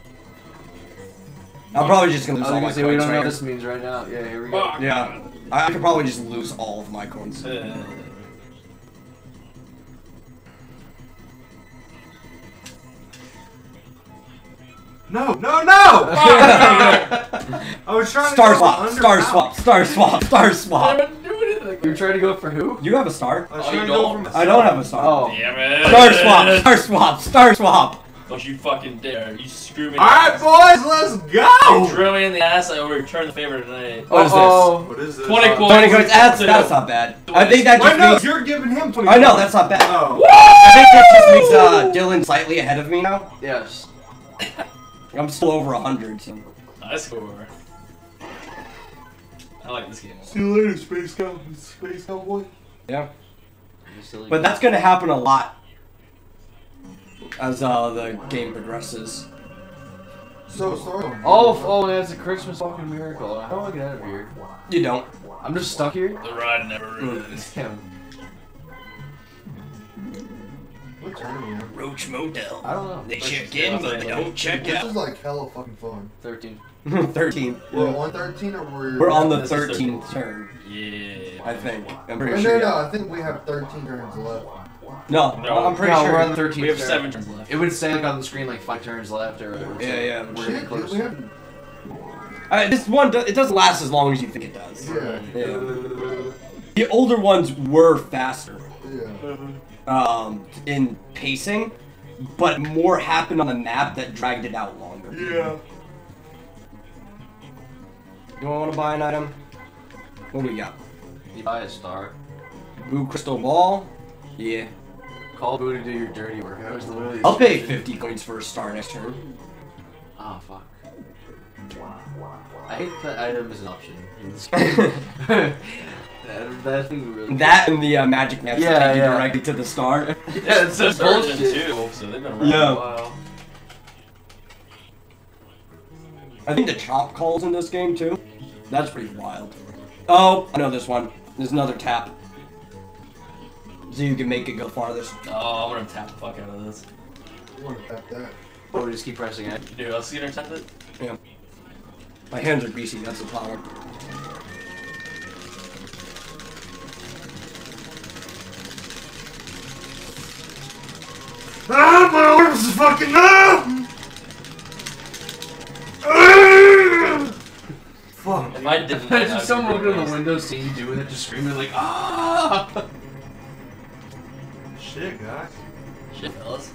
I'm probably just gonna lose all my gonna say we coins don't know right what this means right now. Yeah, here we go. Fuck. Yeah, I, I could probably just lose all of my coins. Uh, No, no, no! I was trying Star to swap, under star power. swap, star swap, star swap. didn't. You're trying to go for who? You have a star. I Oh, trying you to go don't? from I don't have a star. Oh. Damn it. Star swap, star swap, star swap. Don't you fucking dare. You screw me. Alright, boys, let's You go! drill me in the ass, I will return the favor tonight. What is this? Uh-oh. What is this? 20 Uh, coins. Twenty coins. That's that's not bad. I think that Wait, just no, means. you're giving him 20 I know that's not bad. Oh. I think that just means uh, Dylan's slightly ahead of me now. Yes. I'm still over hundred. So. I score. I like this game. See you later, Space Cow Space Cowboy. Yeah. But that's gonna happen a lot as uh, the game progresses. So, Star. Oh, oh, that's a Christmas fucking miracle. How do I get out of here? You don't. I'm just stuck here? The ride never Mm. ends. Damn. Look what tournament? Roach Motel. I don't know. They Versus check in, but they don't check This out. is like hella fucking fun. 13. 13. We're on 13 or we're. We're on the 13th turn, Yeah. I think. I'm No, pretty no, sure. no, yeah. I think we have 13 turns left. No, No. I'm pretty no, sure. we're on the 13th We have turn. seven turns left. It would say like on the screen like five turns left or whatever. so Yeah, yeah. We're Shit, getting close. we have. Uh, this one, do- it doesn't last as long as you think it does. Yeah. Yeah. The older ones were faster Yeah. um, in pacing, but more happened on the map that dragged it out longer. Yeah. You want to buy an item? What do we got? You buy a star. Blue crystal ball? Yeah. Call Boo to do your dirty work. That was literally. I'll pay 50 coins for a star next turn. Oh fuck. I hate that item is an option. in this game. that, that thing really. That and the uh, magic nets Yeah, that take you directly to the star. Yeah, it's This just bullshit. too, so they've been around Yeah. a while. I think the chop calls in this game too. That's pretty wild. Oh, I know this one. There's another tap. So you can make it go farthest. Oh, I'm gonna tap the fuck out of this. You want to tap that? Or we just keep pressing it. Dude, I was gonna tap it. My hands are greasy, that's the problem. Ah, my arms is fucking up! Fuck. If I didn't, Imagine I'd someone be the window, seeing you doing it, just screaming like, ah! Shit, guys. Shit, fellas.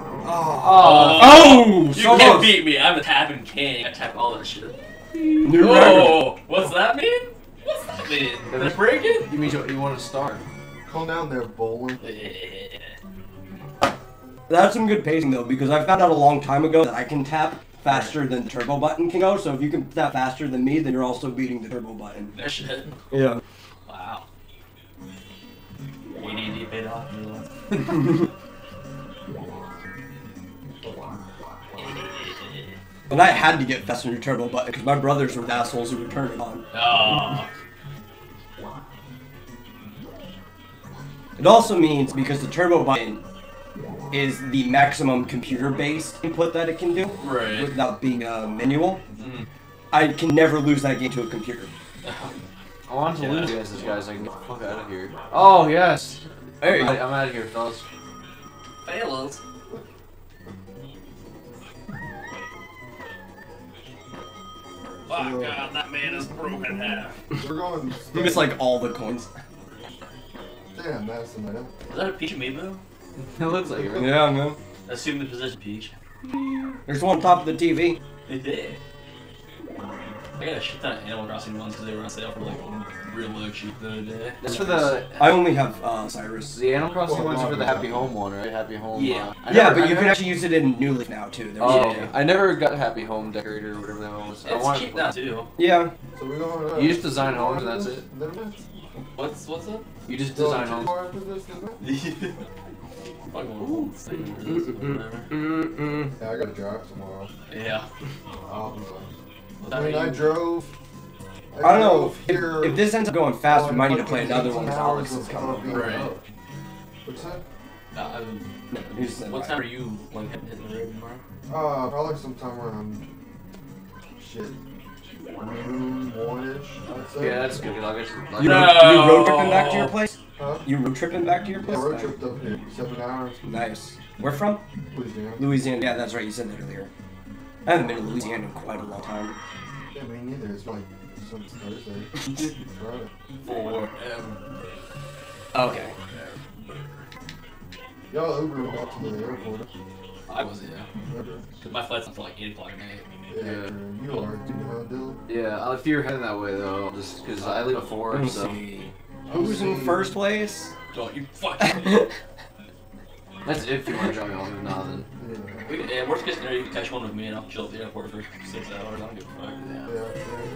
Oh. Oh. Oh! You so can't close. beat me. I'm a tapping king. I tap all that shit. New record. Oh, what's that mean? What's that mean? Did I break it? You mean you, you want to start? Calm down there, bowling. That's some good pacing though, because I found out a long time ago that I can tap faster than the turbo button can go. So if you can tap faster than me, then you're also beating the turbo button. That shit. Yeah. Wow. ADD paid off. And I had to get faster than the turbo button because my brothers were assholes who would turn it on. Oh. It also means because the turbo button is the maximum computer-based input that it can do Right. without being uh, manual, Mm. I can never lose that game to a computer. I want to Yeah. lose against this guy so I can get the fuck out of here. Oh, yes! There you I'm, go. I'm out of here, fellas. Failed. Fuck God, that man is broken half. We're going. You miss like all the coins. Damn, that's the minute. Is that a Peach Amiibo? it looks like it, right? Yeah, man. Assume the position, Peach. There's one on top of the TV. I got a shit ton of Animal Crossing ones because they were on sale for like real low cheap the other day. That's for the I only have uh, Cyrus. the Animal Crossing Well, ones are for the Happy Home one, right? Happy Home. Yeah. Uh, I yeah, never- but I you can actually use it in New Leaf now too. There's- Oh, Yeah. I never got Happy Home Decorator or whatever that one was. It's cheap now too. yeah. So we're going. Uh, You just design homes and that's it? What's what's up? You just design homes. Yeah, I gotta drive tomorrow. Yeah. Um, What's I mean, I drove. I don't know. drove If, if this ends up going fast, we might need to play another 18 one. 'cause Alex is coming. fucking- Right. What's that? Uh, No, he's what time are you like hitting hitting the road tomorrow? Uh, probably sometime around shit noon, one-ish. Yeah, that's good. 'cause I'll get some. You, No. road, you road tripping back to your place? Huh? You road tripping back to your Yeah, place? road tripped up here, seven hours. Nice. Where from? Louisiana. Louisiana. Yeah, that's right. You said that earlier. I haven't been to Louisiana in quite a long time. Yeah, me neither. It's like since Thursday. Friday. Forever. Okay. Y'all Uber back to the airport. I was yeah. Remember? My flight's until like eight o'clock at night. Yeah, Yeah. you are. Do you know Dylan? Yeah, if you're heading that way though, just because I leave at four, Let me so see. Who's in first place? Don't you fucking. that's if you want to drop me off. If not, then Yeah. We could, yeah, worst case scenario, you can catch one with me and I'll chill at the airport for six hours. I don't give a fuck. yeah. Yeah,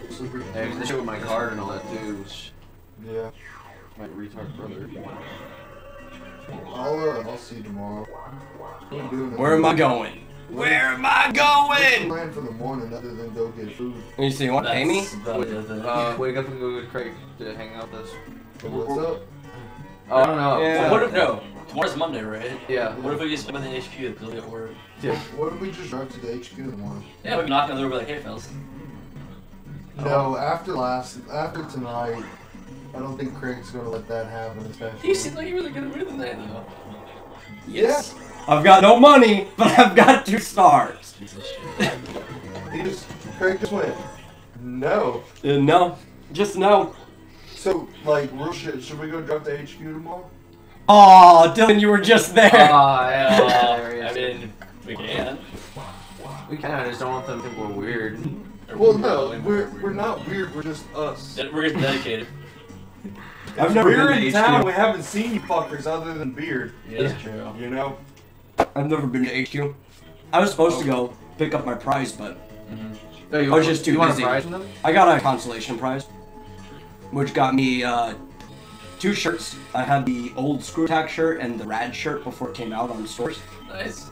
yeah. Super. Hey, 'cause they show my card and all that too, which Yeah. my retard brother. I'll, uh, I'll see you tomorrow. What are you doing Where am I going? Where am I What's going? plan for the morning other than go get food? You see, you want to pay me? That's about it, I think. Uh, wake up and go with Craig to hang out with us. What's up? Oh, I don't know. Yeah. What if no? Tomorrow's Monday, right? Yeah. What if we just spend the HQ because we at work? What if we just drive to the HQ in the? Yeah, we can knock on the door and be like, hey, fellas. No, after last, after tonight, I don't think Craig's gonna let that happen. Especially. You seem like you're really good at reading that, though. Yes. I've got no money, but I've got two stars. Piece of. He just Craig just went. No. Uh, no, just no. So like real shit. Should we go drop the HQ tomorrow? Oh, Dylan, you were just there. Ah, yeah, Uh, I is. mean, we can. we can. I just don't want them to think we're weird. Well, we no, we're will. we're not weird. We're just us. We're getting dedicated. I've never we're been to in town. HQ. We haven't seen you fuckers other than beard. Yeah, that's true. You know. I've never been to HQ. I was supposed to go pick up my prize, but Oh, you I was just too you want busy. a prize from them? I got a consolation prize, which got me uh, two shirts. I had the old ScrewAttack shirt and the Rad shirt before it came out on stores. Nice.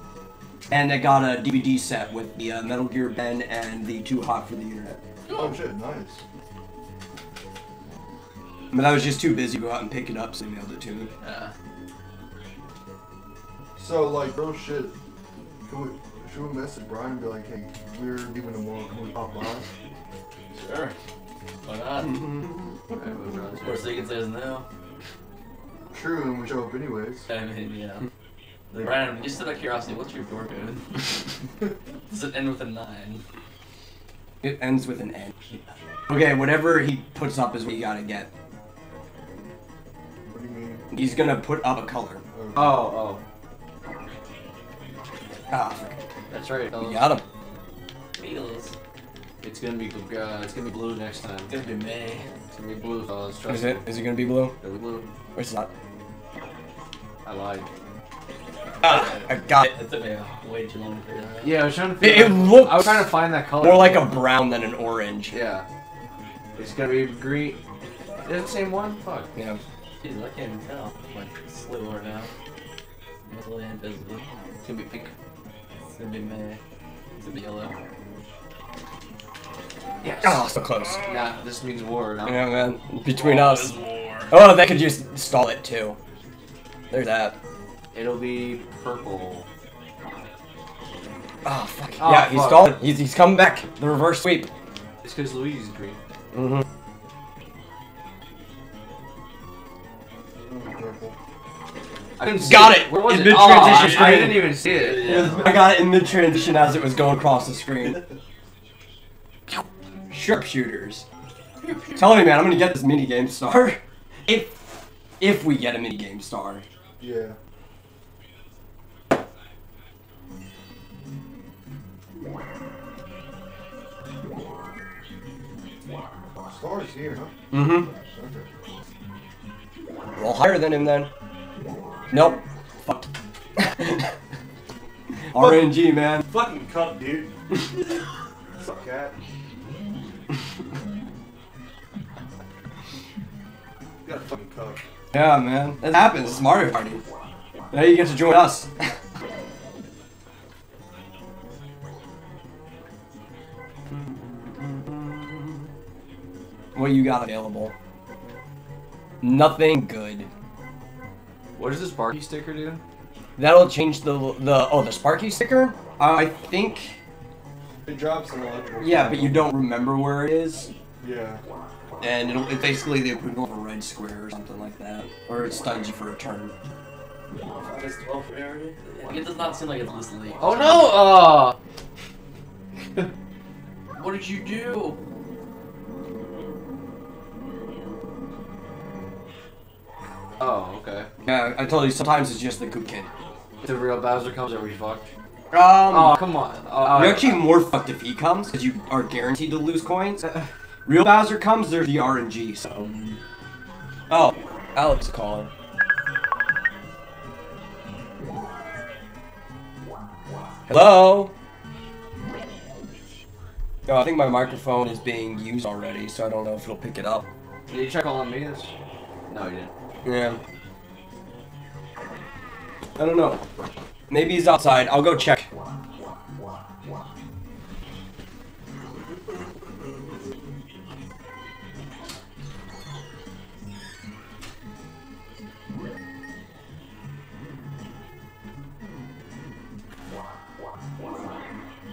And I got a DVD set with the uh, Metal Gear Ben and the Too Hot for the Internet. Oh shit, nice. But I was just too busy to go out and pick it up, so they mailed it to me. Yeah. So like real shit. Can we should we message Brian and be like, hey, we're leaving tomorrow. Can we pop by? Sure. Why not? Okay, we'll Of course, they can say no. True, and we show up anyways. I mean, yeah. Like, Ryan, just out of curiosity, what's your door code? Does it end with a nine? It ends with an N. Okay, whatever he puts up is what you gotta get. What do you mean? He's gonna put up a color. Oh, Ah, frick. oh, that's right. You fellas. got him. Feels. It's gonna be uh, it's gonna be blue next time. It's gonna be May. It's gonna be blue, fellas. Trust Is it? me. Is it gonna be blue? It'll be blue. Where's that? I lied. Ah, I got it. It took me uh, way too long to figure that out. Yeah, I was trying to. It, Figure it out- looks I was trying to find that color. more like a brown than an orange. Yeah. It's gonna be green. Is it the same one? Fuck. Yeah. Jeez, I can't even tell. Like, slow right now. It's really invisible. It's gonna be pink. It's gonna be May. It's gonna be yellow. Yes. Oh, so close. Nah, this means war now. Yeah, man. Between Oh, us. there's more. Oh, they could just stall it too. There's that. It'll be purple. Oh, fuck. Oh, yeah, he fuck. stalled it. He's, he's coming back. The reverse sweep. It's because Luigi's green. Mm-hmm. Mm. I didn't see Got it! Where was In it? mid-transition Oh, I- I, didn't even see it. Yeah. I got it in mid transition as it was going across the screen. Sharpshooters. Tell me, man, I'm gonna get this mini game star. If if we get a mini game star. Yeah. Stars here, huh? Mm-hmm. Okay. Roll higher than him then. Nope. Fucked. RNG, man. Fucking cup, dude. Suck cat. Got a fucking cup. Yeah, man. That happens. It's Mario Party. Now you get to join us. what you got available? Nothing good. What does this Sparky sticker do? That'll change the the oh the Sparky sticker. Uh, I think It drops an electrical. yeah, but you don't remember where it is, Yeah. and it'll it's basically the equivalent of a red square or something like that, or it stuns you for a turn. It's 12 priority? It does not seem like it's this late. Oh no! Uh, What did you do? oh, okay. Yeah, I told you sometimes it's just the Koopa Kid. If the real Bowser comes, are we fucked? Um, Oh, come on. Oh, You're actually more fucked if he comes, because you are guaranteed to lose coins. Real Bowser comes, there's the RNG, so. Oh, Alex calling. Hello? Oh, I think my microphone is being used already, so I don't know if it'll pick it up. Did you check calling me? This? No, you didn't. Yeah. I don't know. Maybe he's outside. I'll go check.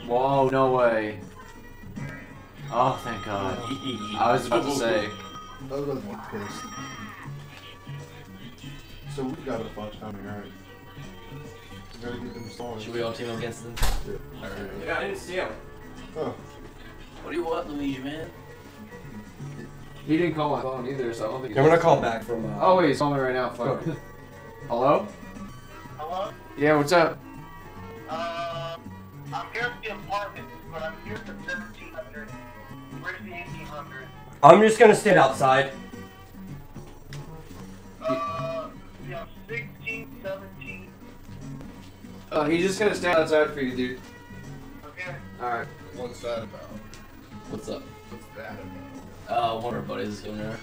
Whoa, no way. Oh, thank God. I was about to say. I was about to. So we got a fuck time, alright? Should we all team up against them? Yeah. Alright. Yeah, I didn't see him. Oh, What do you want, Luigi, man? He didn't call my phone either, so I don't think. I'm gonna call back from. Uh, Oh wait, he's calling me right now. Fuck. Hello? Hello? Yeah, what's up? Uh, I'm here at the apartment, but I'm here for 1700. Where's the 1800? I'm just gonna stand outside. Uh, Uh, he's just gonna stand outside for you, dude. Okay. All right. What's that about? What's up? What's that about? Uh, one of our buddies is going there.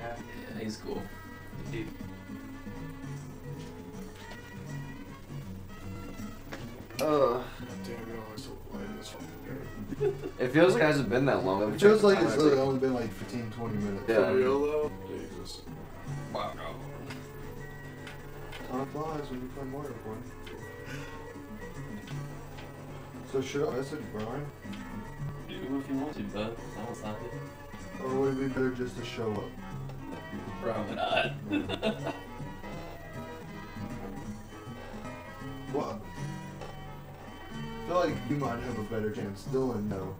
Yeah, he's cool. Dude. Uh, Damn, we always so quiet in this fucking game. it feels like it hasn't been that long. it feels like it's literally only been like 15, 20 minutes. Yeah. Time flies when you play Mario Boy. So should I message Brian? do if you want to, but I won't stop you. Or would it be better just to show up? Probably not. What? I feel like you might have a better chance. Dylan, no.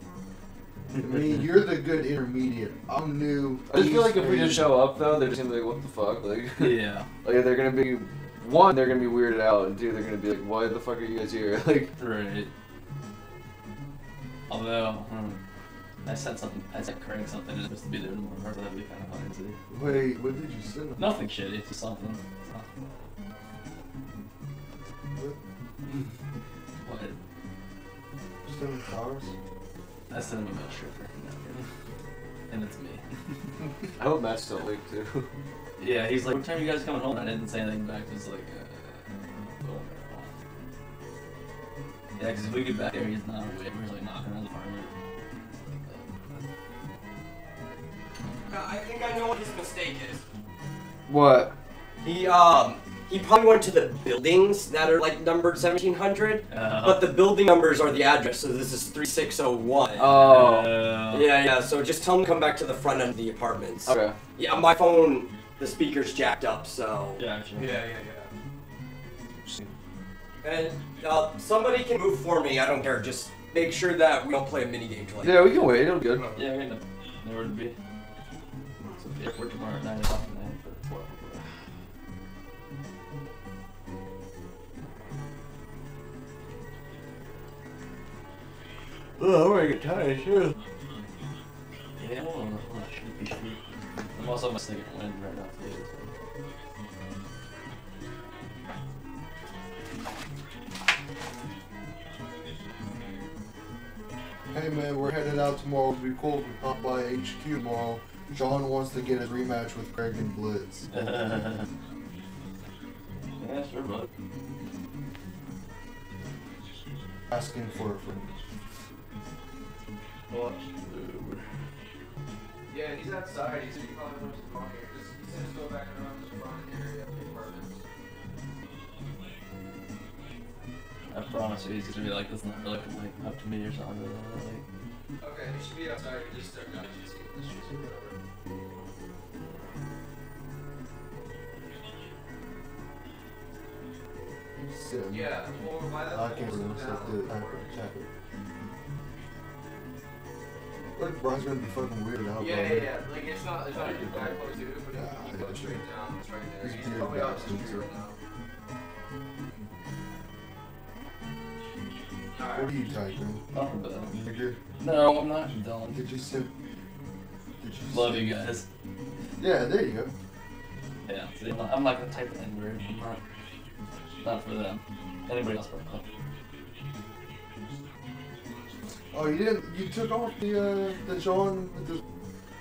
I mean, you're the good intermediate. I'm new. I just feel like if we just show up though, they're just gonna be like, "What the fuck?" Like, yeah. like they're gonna be one, they're gonna be weirded out, and two, they're gonna be like, "Why the fuck are you guys here?" Like, Right. Although, hmm, I said something, I said Craig something, it's supposed to be there tomorrow, so that'd be kind of funny to see. Wait, what did you send him? Nothing shitty, just something. something. What? What? Send him flowers? I sent him a mail stripper. And it's me. I hope Matt's still awake too. Yeah, he's like, what time are you guys coming home? And I didn't say anything back, just like, uh, oh, no. Yeah, because if we get back there, he's not awake. We're like knocking on the apartment. I think I know what his mistake is. What? He um he probably went to the buildings that are like numbered 1700, Uh, but the building numbers are the address. So this is 3601. Oh. uh, Yeah, yeah. So just tell him to come back to the front end of the apartments. Okay. Yeah, my phone, the speaker's jacked up, so. Yeah, actually. yeah, yeah. And uh, somebody can move for me. I don't care. Just make sure that we don't play a mini game till like. Yeah, we can wait. It'll be good. Yeah, we're gonna know where to be. So the airport tomorrow at 9 o'clock at night, but what? Oh, I'm gonna get tired too. Yeah, I'm also almost thinking wind right now, too. So. Hey man, we're headed out tomorrow. It'd be cool if we pop by HQ tomorrow. John wants to get his rematch with Greg and Blitz. yeah, sure, bud. Asking for a friend. What? Yeah, he's outside. He said he probably went to the market. Just, he said to go back around the front area of the apartments. I promise you, he's gonna be like, this not really like, up to me or something. Like, Okay, he should be outside. He just started out. Just get this shit whatever. Sim. Yeah, well, by that I can't remember stuff to type it, type it. Like Brian's gonna be fucking weird out. Yeah, yeah, yeah. Like it's not, it's not a good back close to it, but Yeah, if you yeah, go straight down, it's right there. He's He's weird probably out back, the street right now. What are you typing? nothing but that. Nigger? No, I'm not dumb. Did you send? Did you Love send- you guys. Yeah, there you go. Yeah, see, I'm not, I'm not gonna type the N word. I'm not. Not for them. Anybody else probably. Oh, you didn't? You took off the uh, the Sean with the.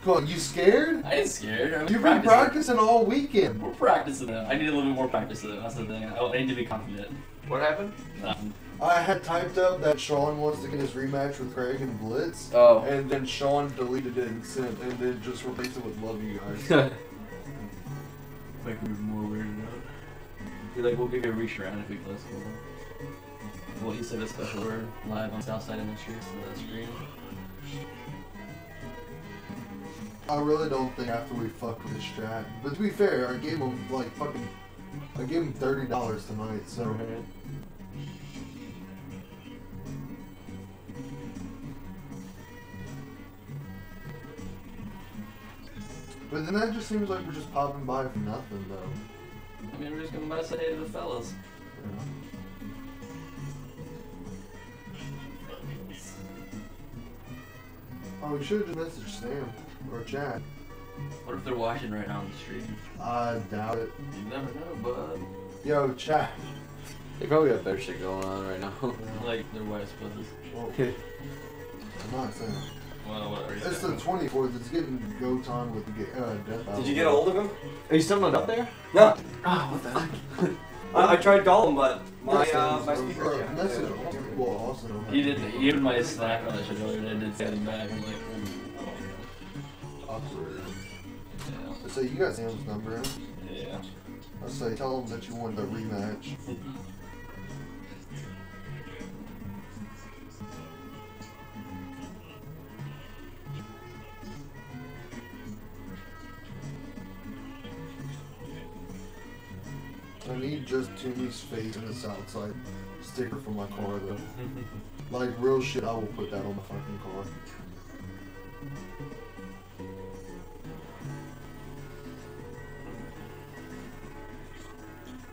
Come on, you scared? I ain't scared. I'm You've been practicing. practicing all weekend. We're practicing it. I need a little bit more practice of it. That's the thing. I, I need to be confident. What happened? Nothing. I had typed up that Sean wants to get his rematch with Craig and Blitz. Oh. And then Sean deleted it and sent, and then just replaced it with "Love you guys." Make me more weirded out. Be like, we'll give you a reach around if we close what you said a special word live on Southside Industries on the screen. I really don't think after we fuck with this strat. But to be fair, I gave him like fucking. I gave him thirty dollars tonight, so. But then that just seems like we're just popping by for nothing, though. I mean, we're just gonna say hey to the fellas. you Oh, we should have just messaged Sam or Chad. What if they're watching right now on the stream? I doubt it. You never know, bud. Yo, Chad. They probably got better shit going on right now. Like their wife's pussies. Whoa. I'm not saying. Well, what are you It's the 24th. It's getting go time with the ga- uh, death Did you get a hold of him? Are you still not up there? No. Oh, what the heck? I, I tried calling, but my Message, uh, my speaker. message. Well, also. He did. Even my Slack on that shit earlier, I did send him back. I'm like, Awkward. yeah, I say you got Sam's number. in. yeah. I say tell him that you wanted the rematch. I need just Timmy's face and the south side sticker for my car though. Like real shit, I will put that on my fucking car.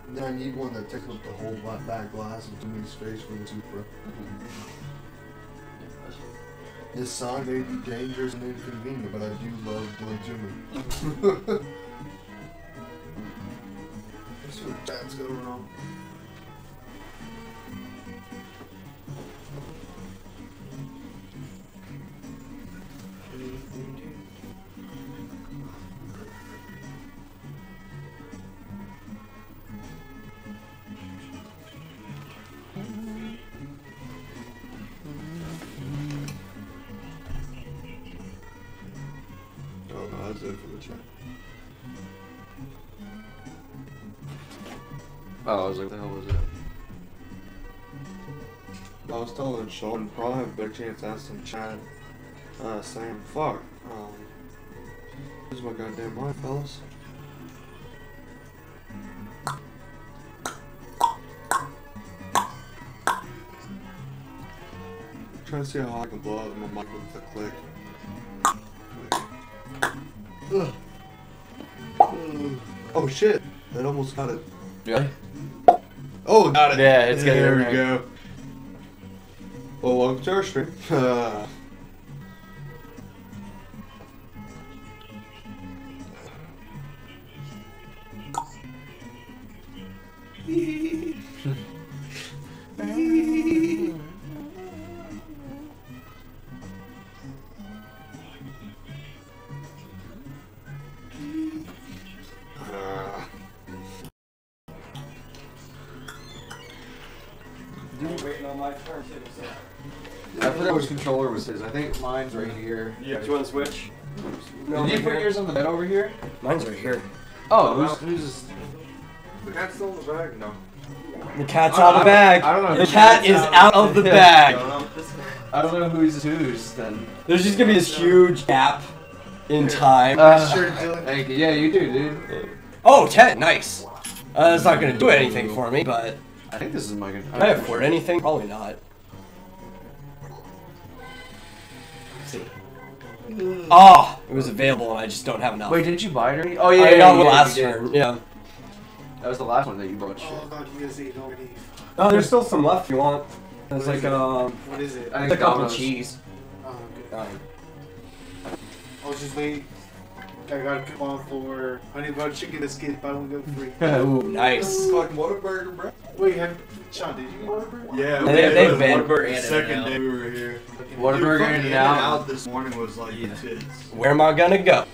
And then I need one that takes up the whole back back glass of Timmy's face for the Supra. This song may be dangerous and inconvenient, but I do love doing Jimmy. See what that's going on. Oh that's it for the chat. Oh, I was like, what the hell was that? I was telling Sean, probably have a better chance asking Chad, uh, Sam, fuck, um, this is my goddamn mind, fellas. trying to see how I can blow out my mic with the click. Ugh. Oh shit, that almost got it. Really? Oh, got it. Yeah, it's getting There we go. Well, welcome to our stream. Uh, mine's right here. Yeah. Do you want to switch? Did you put yours on the bed over here? Mine's right here. Oh, who's, who's this? the cat's still in the bag? No. The cat's out of the bag. I don't know. The cat is out of the bag. I don't know who's who's then. There's just gonna be this huge gap in time. Uh, Thank you. Yeah, you do, dude. Oh, 10, nice. Uh, that's not gonna do anything for me, but I think this is my. can I afford anything? Probably not. Oh, it was available and I just don't have enough. Wait, didn't you buy it already? Oh I yeah, yeah, got yeah, one last did. turn. Yeah. That was the last one that you bought. Shit. Oh god, you guys ate already. Oh, there's still some left if you want. There's What like is it? um, What is it? I it's think a couple Domino's. cheese. Oh, good. Um, I was just waiting. I got a on for honey butter chicken biscuit, buy one go free. ooh, nice. Fucking Whataburger, bro. Wait, have, Sean, did you get Whataburger? Yeah, They- we had they've the been- Whataburger the and second day we were here. Whataburger Dude, fucking and Out. this morning was like Yeah. tits. Where am I gonna go?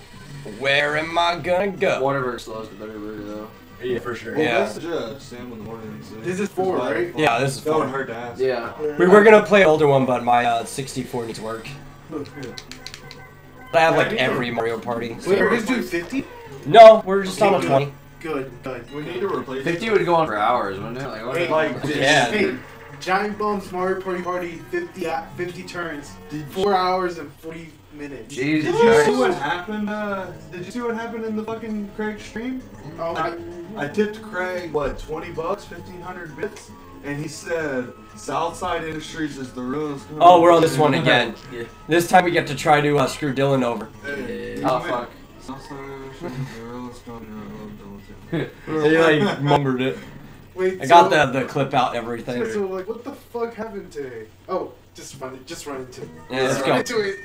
Where am I gonna go? Whatever slows the better burger though. Yeah, for sure. Well, Yeah. message uh, Sam in the morning. So This is four, right? Yeah, this is That one fun. hurt to ask. Yeah. We were gonna play an older one, but my uh, 64 needs work. But I have like every Mario Party. so- Wait, are we doing 50? No, we're just on a 20. Good, good. We need to replace. Fifty would go on for hours, wouldn't it? Like, what Hey, like this. Yeah. Hey, Giant Bombs Mario Party Party 50, 50 turns, four hours and 40 minutes. Jesus Did you see what happened? Uh, did you see what happened in the fucking Craig stream? Oh, I, I tipped Craig what twenty bucks, fifteen hundred bits, and he said Southside Industries is the realest. Oh, we're on this one again. This time we get to try to uh, screw Dylan over. Hey, Oh fuck. Southside Industries is the realest company. I love Dylan. He like mumbled it. wait, I got so, the the clip out and everything. So, like, what the fuck happened today? Oh, just run it. Just run into it. Yeah, let's Just go. into it.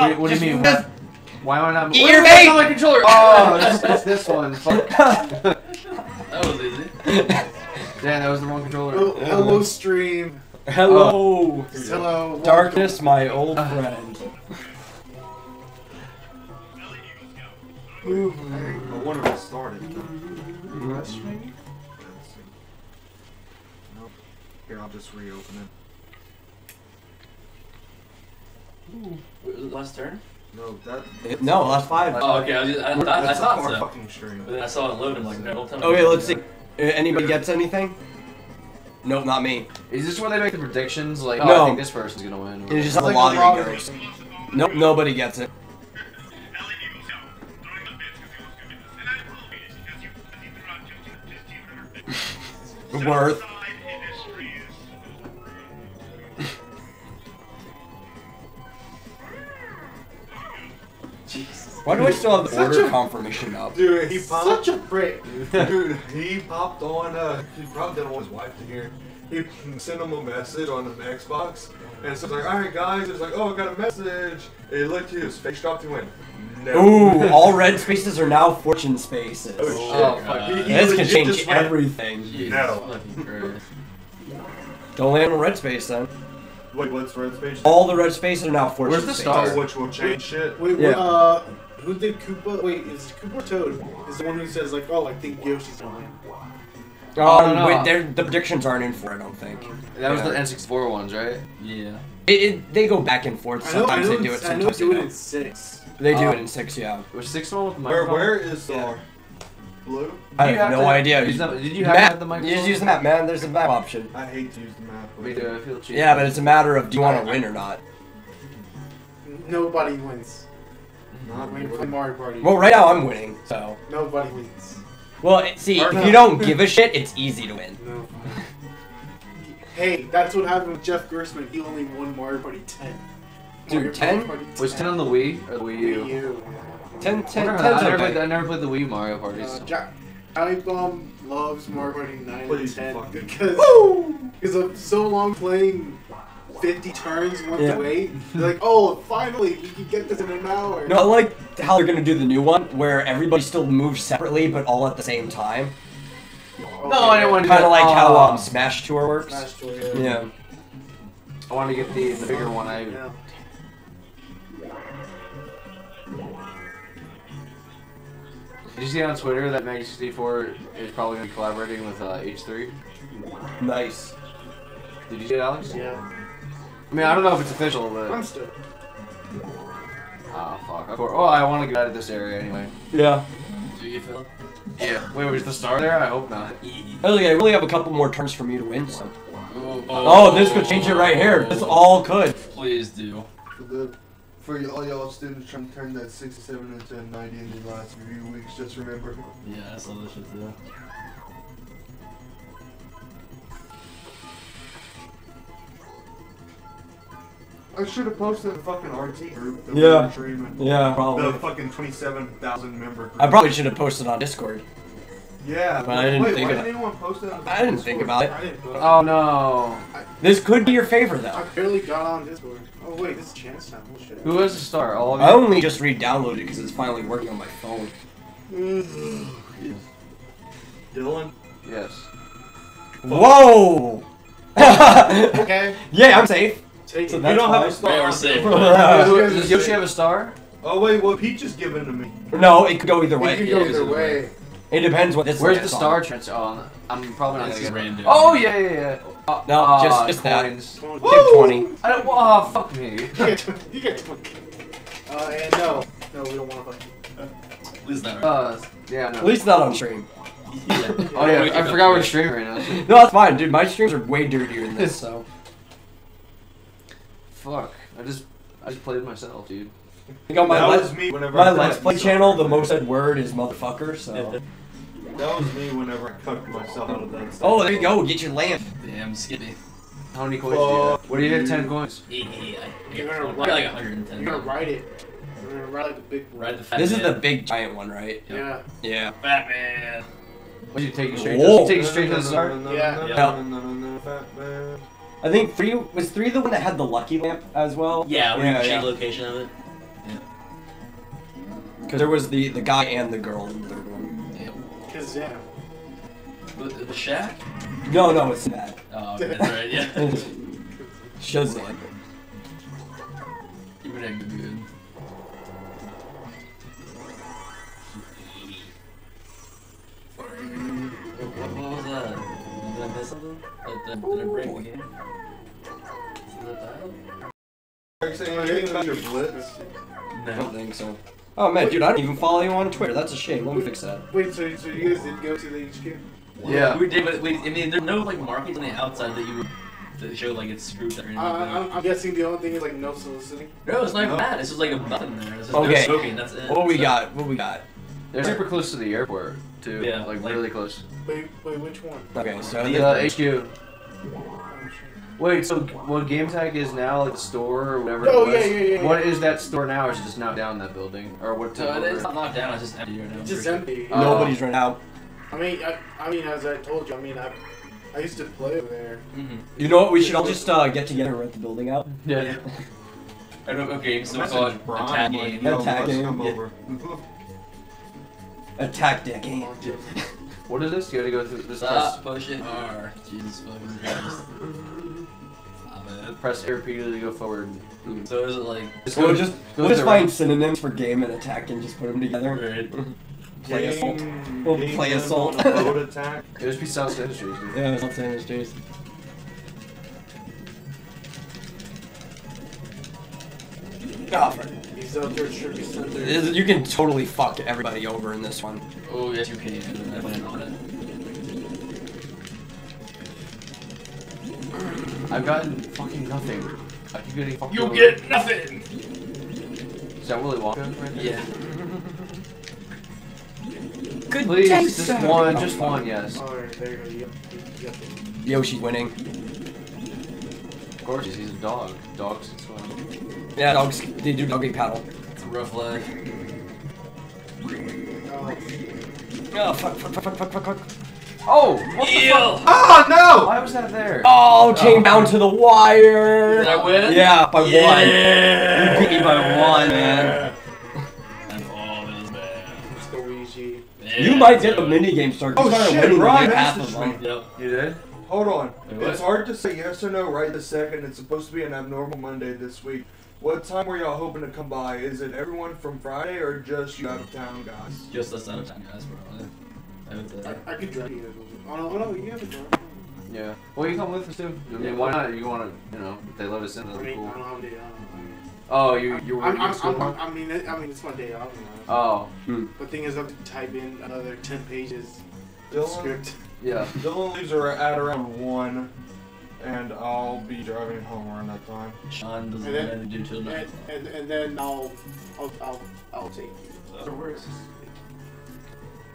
Wait, what do you mean? Why, why am I not? Eat Wait, your bait! not my controller. Oh, it's, it's this one. Fuck. That was easy. Damn, that was the wrong controller. Oh, hello, stream. Hello, oh, Hello. darkness, my old uh. friend. Mm-hmm. I wonder if it started. Rush, maybe? Nope. Here, I'll just reopen Was it last turn? No, that. No, last five. Oh, okay. I, just, I, thought, I That's thought so. fucking stream. But then I saw it load. I'm like, no, don't. Okay, let's see. Anybody gets anything? Nope, not me. Is this where they make the predictions? Like, oh, No. I think this person's gonna win. It's just the like lottery lottery. goes. Nope, nobody gets it. Worth. Why do I still have the Such order a- confirmation up? Dude, he popped. Such a prick. Dude, he popped on. Uh, he probably didn't want his wife to hear. He sent him a message on the Xbox, and so it's like, all right, guys. It's like, oh, I got a message. And he looked at his face dropped. He went, no. Ooh, all red spaces are now fortune spaces. Oh, shit. Oh, fuck. He- he This can change just everything. Jesus No. Don't land on red space then. Wait, what's red space? All the red spaces are now fortune Where's the spaces. star? Oh, which will change shit. Wait, Yeah. uh, who did Koopa? Wait, is Koopa Toad? Is the one who says, like, oh, I think Yoshi's gonna win. Oh, Um, no. wait, they're- the predictions aren't in for it, I don't think. That was Yeah. the N64 ones, right? Yeah. It, it, they go back and forth. I know, I Sometimes know, they do it, it's- I know sometimes they they do it in six. They do Oh. it in six, yeah. Was six the one with the Where, microphone? where is Star? Blue? I have have no idea. use the- did you have map, have the microphone? You just use the map, man. There's a map option. I hate to use the map. but- Me too. I feel cheated. Yeah, but it's a matter of do you want to win or not. Nobody wins. Not When play. Mario Party, Well, right now I'm winning, so. nobody wins. Well, it- see, Or if no. you don't give a shit, it's easy to win. No. hey, that's what happened with Jeff Gerstmann. He only won Mario Party 10. Dude, Mario 10? Party Was 10 on the Wii or the Wii U? Wii U. 10, 10, I 10's never, played, okay. I never played the Wii Mario parties. Uh, Jack, Giant Bomb loves Mario Party 9 Please and 10 fucking- because because of so long playing 50 turns once Yeah. away. They're like, oh, finally, we can get this in an hour. No, I like how they're gonna do the new one, where everybody still moves separately, but all at the same time. Okay, No, I didn't want to Kind of like how Oh. um, Smash Tour works. Smash Tour, Yeah. I want to get the, the bigger one. I Yeah. Did you see on Twitter that Mega 64 is probably going to be collaborating with uh, H3? Nice. Did you see it, Alex? Yeah. I mean, I don't know if it's official, but. I'm still. Oh, ah, fuck. Of course. Oh, I want to get out of this area anyway. Yeah. Do you feel? Yeah. Wait, was the star there? I hope not. Oh, yeah, I really have a couple more turns for me to win. So. Oh, Oh, this could change it right here. This all could. Please do. For the for all y'all students trying to turn that 67 into a 90 in the last few weeks, just remember. Yeah, I saw this shit too. I should have posted the fucking RT group that Yeah. we were streaming. Yeah, The fucking 27,000 member group. I probably should have posted on Discord. Yeah, But I didn't wait, think why about- didn't anyone post it I didn't think about it. I didn't know. Oh, no. This could be your favor, though. I barely got on Discord. Oh, wait, this is Chance Time. Oh, shit. Who has the star? All of you? I only just re-downloaded it because it's finally working on my phone. Dylan? Yes. Whoa! Okay, yeah, I'm safe. Take So it. you don't have a star. Very on safe. Does Yoshi have a star? Oh wait, what Peach is giving to me. No, it could go either It way. could go either either way. It depends what this Where's the lands star on. trans? Oh, I'm probably not gonna get it. random. Oh, yeah, yeah, yeah. Uh, No, uh, just- just that. coins. Come on, Take 20. I don't. Oh, fuck me. You get to, you get to Uh, and no. No, we don't want to fuck At least not. Uh, yeah, no. At least not on stream. Yeah. Oh yeah, I forgot we're streaming right now. No, that's fine, dude. My streams are way dirtier than this, so. Fuck. I just I just played myself, dude. I think on my that was me whenever my I let's play myself. channel, the most said word is motherfucker. So. That was me whenever I cucked myself out of that. stuff. Oh, there you go. Get your lamp. Damn, Skippy. How many coins do you have? Fuck What do you have? Ten coins. Yeah, yeah, I You're got gonna I ride- like 110. You're gonna ride it. You're gonna ride like a big one. Ride the fat This is the big giant one, right? Yeah. Yeah. fat man. What did you take you straight? Whoa. To, take you straight to the start. Yeah. Yeah. I think three was three the one that had the lucky lamp as well. Yeah, we yeah, yeah, yeah. location of it. Because there was the the guy and the girl in the third one. Yeah. Cause yeah. The, the shack? No, no, it's that. Oh, okay, that's right. Yeah. Shazam. You would act good. What, what was that? Did I miss something? Did, did I break oh, the game? Is that dial? Saying anything about your blitz? I don't think so. Oh man, dude, I don't even follow you on Twitter. That's a shame. Let me fix that. Wait, so, so you guys did go to the HQ? Yeah. We did, but wait, I mean, there's no like markings on the outside that you would that show like it's screwed or anything. Uh. I'm, I'm guessing the only thing is like no soliciting. no, it's not even No. that. It's just like a button there. It's just Okay. no smoking. That's it. What we So- got? What we got? They're super close to the airport too. Yeah, like, like- really close. Wait, wait, which one? Okay, so The the, uh, HQ. Shit. Wait, so what game tag is now like the store or whatever? Oh, it was? yeah, yeah, yeah, What yeah. is that store now? Or is it just not down that building? Or what? So it is not knocked down. It's just empty right now. It's just for sure. empty. Uh, nobody's run out. I mean, I, I mean, as I told you, I mean, I, I used to play over there. Mhm. You know what? We should all just uh, get together and rent the building out. Yeah. I don't know. Okay, so we call it Message Brian, attack like, game. yo, Attack game, come yeah. over. Attack deck game. What is this? You gotta go through this. Stop pushing R. Jesus fucking Christ. Stop. Press, press air repeatedly to go forward. Mm. So is it like Just We'll go- just go we'll just to- find synonyms for game and attack and just put them together. right? Play assault. Game- We'll game play assault. on a boat attack. It would be South Industries. Dude. Yeah, that's industries. Oh, for- He's out there tripping center. you can totally fuck everybody over in this one. Oh yes, you can. I plan on it. I've gotten fucking nothing. I keep getting fucked You over. get nothing. Is that Willy Wonka right there? Yeah. Good Please, day, just sir. one, just one, yes. Oh, there you go. Yep. Yep. Yoshi's winning. Of course, he's a dog. Dogs can swim. Yeah, dogs. They do doggy paddle. It's a rough life. Oh, Oh fuck! Fuck! Fuck! Fuck! Fuck! Fuck! Oh! What the Ew. fuck? Oh no! Why was that there? Oh, came down to the wire. Did I win? Yeah, by one. Yeah. You beat me by one, man. And all is bad. let's go, You might get the mini game started. Oh, You started shit, winning Ryan like half of messaged them. me. Yep. You did? Hold on. Wait. It's hard to say yes or no right this second. It's supposed to be an abnormal Monday this week. What time were y'all hoping to come by? Is it everyone from Friday or just you out of town guys? Just us out of town guys. Probably. I would say. I, I could drive you. Oh no, oh, no, you have a drive. Yeah. Well, you come with us too. I mean, why not? You want to, you know, if they let us in, I that'd be mean, I don't have a day off. Oh, you you were I'm, working I'm, school I'm. I mean, I mean, it's my day off. You know. Oh, hmm. The thing is, I have to type in another ten pages of Dylan, script. yeah. Dylan leaves are at around one, and I'll be driving home around that time. Sean doesn't And then- have to do till night. And, and and then I'll I'll I'll, I'll take you. Or where's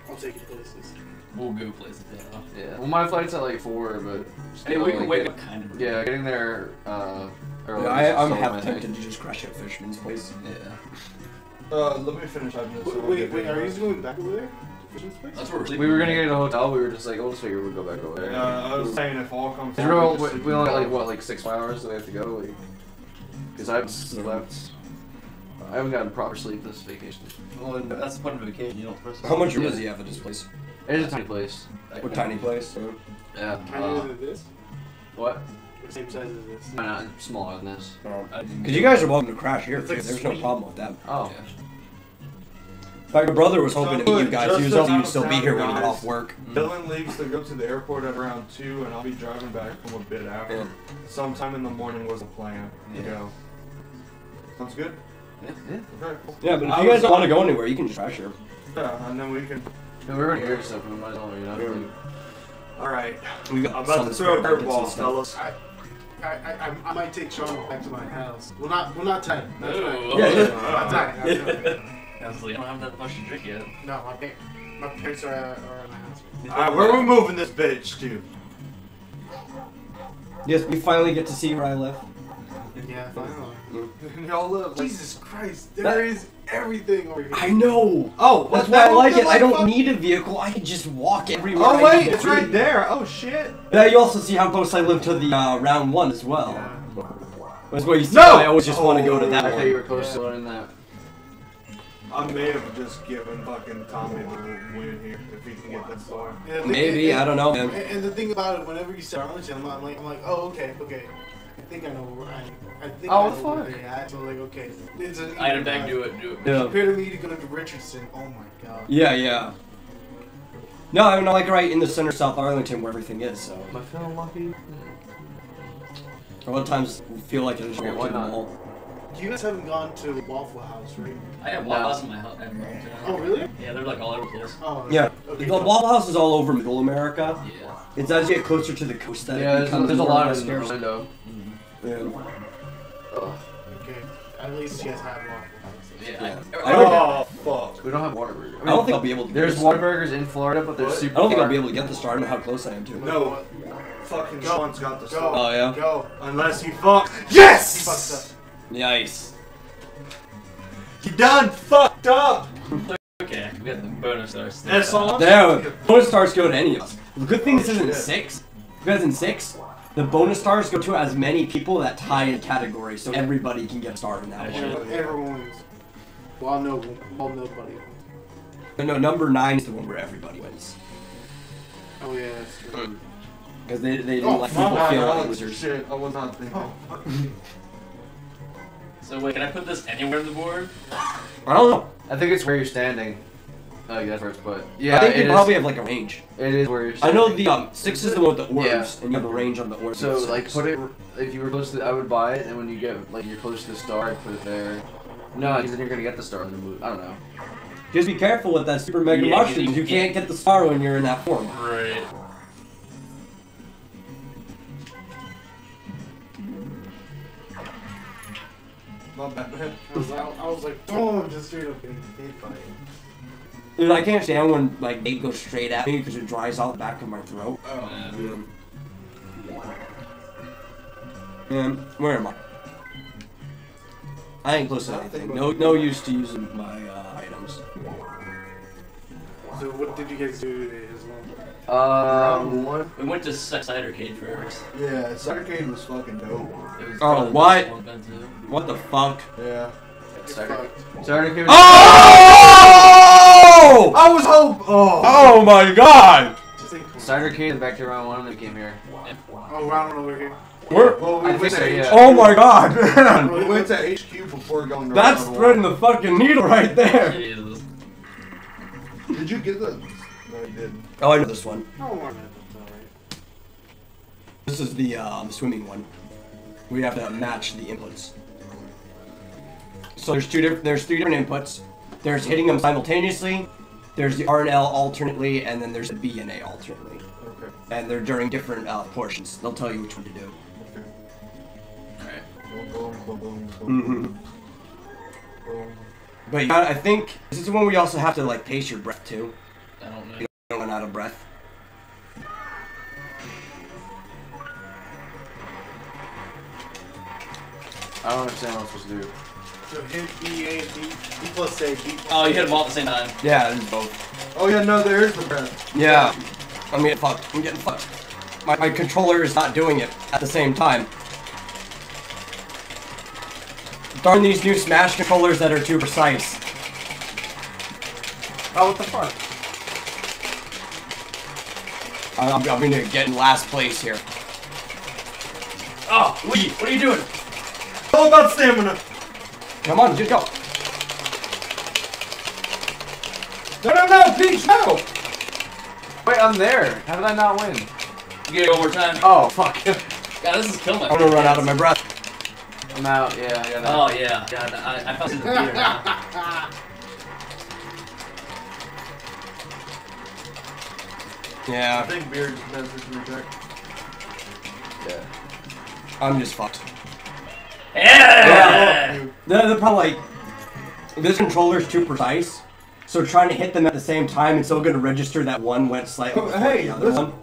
I'll take you places. We'll go places. Yeah. Yeah. Well, my flight's at like four, but Hey, we can like, wake get- up kind of. Yeah, getting there uh, early. Yeah, I, I'm half tempted to just crash at Fisherman's place. Yeah. Uh, let me finish having this. Wait, wait, wait, are you just going back over there? To Fisherman's place? That's where we're sleeping. We were gonna get in a hotel. We were just like, we'll just figure we'd go back over there. Uh, I was saying if all comes. Cause out, we're all, we, we only got like what, like six more hours that we have to go. Like, cause I've slept. I haven't gotten proper sleep this vacation. Well, that's the point of vacation. You don't. press How much room Yeah. does he have at this place? It is a tiny place. What tiny place? Yeah. Um, Tinier Uh, than this? what? The same size as this. No, no, smaller than this. Oh. Because you guys are welcome to crash here like There's no problem with that. Oh. In fact, my brother was hoping to meet you guys. He was hoping you'd still be out of here when you town get off work. Mm. Dylan leaves to go to the airport at around two, and I'll be driving back from a bit after. Yeah. Sometime in the morning was the plan to Yeah. go. Sounds good. Yeah. Okay, cool. Yeah, but if I you guys don't want to go anywhere, you can just crash here. Yeah, and then we can No, we're already here, so we might as well, you know. like- Alright. We got I'm about to throw a spare buckets and curveball, stuff. fellas. I, I, I, I might take Sean back to my house. Well, not, well, not tonight. Not Ooh. tonight. Yeah, yeah. Not tonight. Not tonight. I was like, I don't have that much to drink yet. No, my, pa- my parents are, at- are at my house. Alright, where are we moving this bitch to? Yes, we finally get to see where I live. Yeah, finally. Y'all live like Jesus Christ, That- there is everything over here. I know. Oh, That's what why I like the it. I don't fuck- need a vehicle. I can just walk everywhere. Oh wait, it's right there. Oh shit. Yeah, you also see how close I live to the uh, round one as well. Yeah. That's why you see No! why I always just want to go to Oh, that I thought you one. were close to learning that. I may have just given fucking Tommy the win here if he can get this far. Yeah, the- Maybe I don't know, And, man. and the thing about it, whenever you start on I'm, I'm like, I'm like, oh, okay, okay. I think I know where I, I think Oh, I know what the where they're at. So like, okay, it's an Item even bag, do it, do it. Yeah. Compared to me to go to Richardson, oh my god. Yeah, yeah. No, I'm not like right in the center of South Arlington where everything is. So Am I feeling lucky? a lot of times feel like I just Okay, why not? mall. You guys haven't gone to Waffle House, right? I have Waffle House in my house. at Burlington. Oh, really? Yeah, they're like all over the place. Oh, Yeah, Okay. the Waffle House is all over Middle America. Yeah. It's as you get closer to the coast that Yeah, it there's, becomes there's a more lot and in less scarce. Orlando. Yeah. Okay. At least you guys have Waffle House. Yeah. Yeah. I, I don't- Oh fuck. We don't have Whataburger. I don't think I'll be able to. There's get the star. Whataburgers in Florida, but they're What? super I don't think I'll be able to get the star. I don't know how close I am to it. No. Fucking Go. Sean's got the Go. Oh yeah. Go. Unless he fuck. He Yes! up. Nice. He done fucked up. okay, we got the bonus stars. That's all. There, bonus stars go to any of us. The good thing this isn't oh, Shit. six. Because in six, the bonus stars go to as many people that tie in category, so everybody can get a star in that Yeah, one. sure. Everyone wins. Well, no, well, nobody. But no, number nine is the one where everybody wins. Oh yeah, that's true. Hmm. Because they, they didn't Oh, let people bad, feel like Alex. losers. Shit, I was not thinking. So wait, can I put this anywhere on the board? I don't know. I think it's where you're standing. Oh, yeah, first, but yeah, I think you they is- probably have like a range. It is where you're I know the um six is the one with the orbs, Yeah. and you have a range on the orbs. So of like put it if you were close to I would buy it and when you get like you're close to the star put it there. No, because then you're gonna get the star in the movie. I don't know. Just be careful with that super mega Yeah, mushroom. you You can't- can't get the star when you're in that form. Right. My bad. I was, I, I was like, boom, just straight up getting hit by it. Dude, I can't stand when like they go straight at me because it dries out the back of my throat. Uh, Man, man. where am I? I ain't close to anything. No, no use to using my uh, items. So what did you guys do today as well? Round Um, one. we went to Sex Arcade first. Yeah, Arcade was fucking dope. It was Oh, what? best one I've been to. What the fuck? Yeah. You're Starter, fucked. starter came. Oh! I was hope. Oh. Oh my god! Just. Starter came back to round one and they came here. Oh, round one over here. We're. Well, we I went think to so, yeah. Oh my god, man! We went to HQ before going to That's threading the fucking needle right there. Jesus. Did you get the? No, you didn't. Oh, I know this one. No more man, that's. This is the um, swimming one. We have to match the inputs. So there's two different. There's three different inputs. There's hitting them simultaneously. There's the R and L alternately, and then there's the B and A alternately. Okay. And they're during different uh, portions. They'll tell you which one to do. Okay. Alright. Boom, boom, boom, boom, boom, hmm boom. But you gotta, I think this is the one where you also have to like pace your breath too. I don't know. You don't run out of breath. I don't understand what I'm supposed to do. So hit B, A, B, B plus A, B plus Oh, you hit them all at the same time. Yeah, this is both. Oh yeah, no, there is the breath. Yeah, I'm getting fucked. I'm getting fucked. My, my controller is not doing it at the same time. Darn these new Smash controllers that are too precise. Oh, what the fuck? I- I'm, I'm gonna get in last place here. Oh, Luigi, what are you doing? All about stamina. Come on, just go. No, no, no, Peach, no! Wait, I'm there. How did I not win? You get it one more time. Oh fuck. God, this is killing my I'm gonna run out of my breath. I'm out. Yeah, I got Oh, yeah. God, I, I felt in the theater now. I think Beard is best for protect. Yeah. I'm just fucked. Yeah! The, the problem, like, this controller's too precise, so trying to hit them at the same time, it's still going to register that one went slightly Oh, before hey, the other listen. one.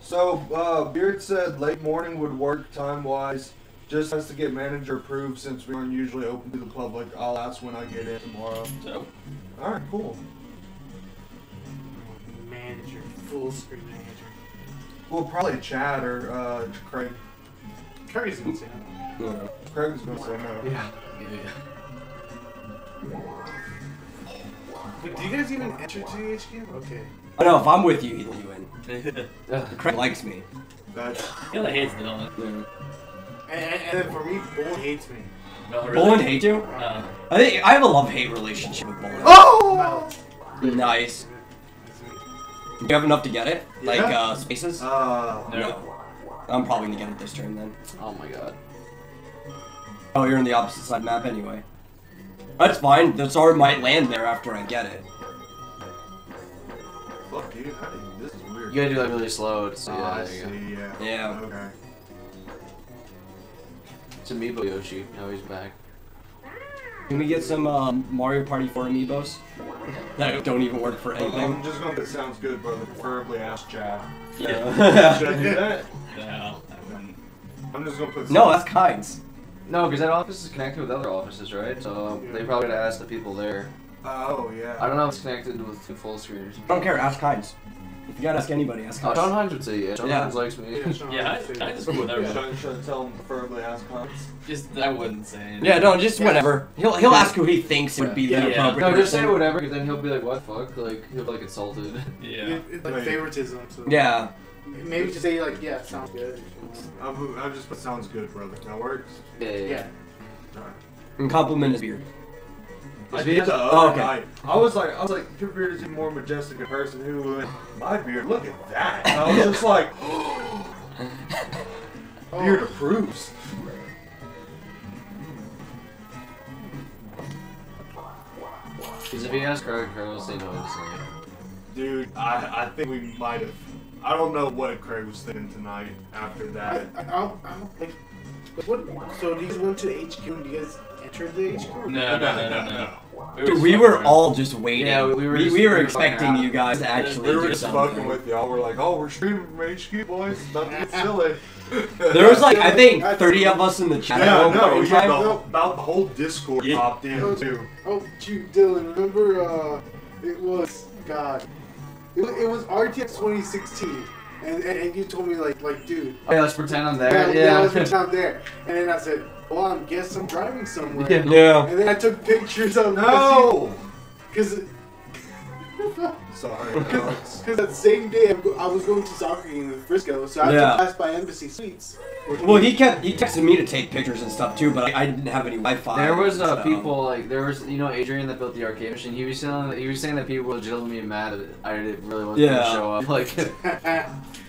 So, uh, Beard said late morning would work time wise. Just has to get manager approved since we aren't usually open to the public. I'll ask when I get in tomorrow. So, Alright, cool. Manager, full screen manager. Well, probably Chad or uh, Craig. Craig's gonna say no. Yeah. Craig's gonna say no. Yeah. Wait, do you guys even enter to the HQ? Okay. I know, if I'm with you, he'll you in. Yeah. Craig likes me. That's he only hates the donut. Yeah. And, and, and then for me, Bull hates me. No, really. Bolin hate you? Uh, I think I have a love-hate relationship with Bolin. Oh! Nice. Do you have enough to get it? Like, uh, spaces? uh, no. I'm probably gonna get it this turn then. Oh my god. Oh, you're on the opposite side map anyway. That's fine. The sword might land there after I get it. fuck, dude. How do you, this is weird. You gotta do that really slow. So, Oh, yeah, I there you go. see. Yeah. Yeah. Okay. It's Amiibo Yoshi. Now he's back. Can we get some um, Mario Party 4 amiibos? That don't even work for anything. I'm just gonna. It sounds good, brother. Preferably ask Chad. Should I do that? No, I'm just gonna put. no, that's kinds. No, because that office is connected with other offices, right? So they probably gotta ask the people there. Oh yeah. I don't know if it's connected with the full screen or I don't care. Ask Hinz. If you gotta ask anybody, ask Hinz. Sean Hinz would say yeah. Sean Yeah. Hinz likes me. Sean Yeah, I, I just cool with Should, should I tell him preferably ask Hans? Just, I wouldn't say anything. Yeah, no, just whenever. He'll he'll ask who he thinks would be the Yeah. appropriate No, just say whatever, because then he'll be like, what the fuck? Like, he'll be like insulted. Yeah. It, it's like Wait. favoritism. So Yeah. Maybe to say like, yeah, sounds good. I'm, I just put sounds good, brother. That works. Yeah, yeah. Yeah. Alright. And compliment his beard. I His did beard? the other Oh, okay. night. I was like, I was like, your beard is even more majestic in person. Who would? My beard. Look at that. And I was just like, beard approves. Because if he asks Craig, Craig will say no instantly. Dude, I, I think we might have. I don't know what Craig was thinking tonight after that. I, I, don't, I don't think. What? So do you guys went to HQ and do you guys entered the HQ? No, no, no, no, no. Dude, we were all just waiting. Yeah, we- we were we, just- we were we were expecting you guys to actually We were do just fucking with y'all. We're like, oh, we're streaming from HQ, boys. About to get silly. There was like I think 30 of us in the chat. at Yeah, no, in yeah, the, about the whole Discord Yeah. popped in too. Oh, shoot, Dylan, remember, uh, it was, God, it, it was RTX 2016, and, and, and you told me, like, like, dude, Oh, yeah, let's pretend I'm there. yeah, there. yeah, pretend I'm there, and then I said, well, I guess I'm driving somewhere, Yeah. Yeah. and then I took pictures of, No. because, Sorry. because that same day I'm go- I was going to soccer game in Frisco, so I had Yeah. to pass by Embassy Suites. Well, he kept he texted me to take pictures and stuff too, but I, I didn't have any Wi-Fi. There was uh, so- people like there was you know Adrian that built the arcade machine. He was saying he was saying that people were legitimately mad that I didn't really wasn't Yeah. gonna show up. Like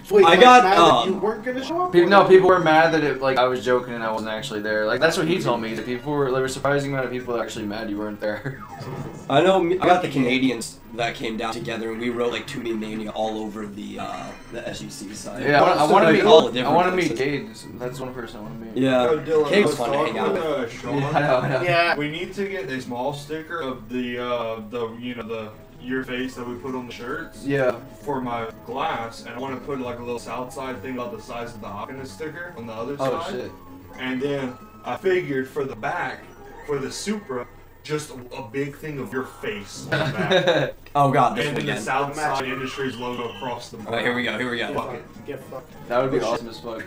Wait, I got, mad that um, you weren't gonna show up? people, no, people were mad that it like I was joking and I wasn't actually there. Like that's what he told me. That people were there were surprising amount of people that were actually mad you weren't there. I know. I got the Canadians that came down together, and we wrote like Toomeymania all over the uh, the SGC side. yeah, I, So, want to meet. all the I want to meet places. Cade. That's one person I want to meet. Yeah, Yo, Dylan, Cade was fun to hang out with, with. uh, Sean. Yeah, I know. I know. Yeah. We need to get a small sticker of the uh the you know the your face that we put on the shirts Yeah. for my glass, and I want to put like a little south side thing about the size of the Hawkins sticker on the other Oh side. Oh shit. And then I figured for the back, for the Supra, just a, a big thing of your face on the back. Oh god, this and one then the South Side Industries logo across the. All right, here we go. Here we Get go. Fuck it. Get fucked. that would be Oh, shit. awesome as fuck.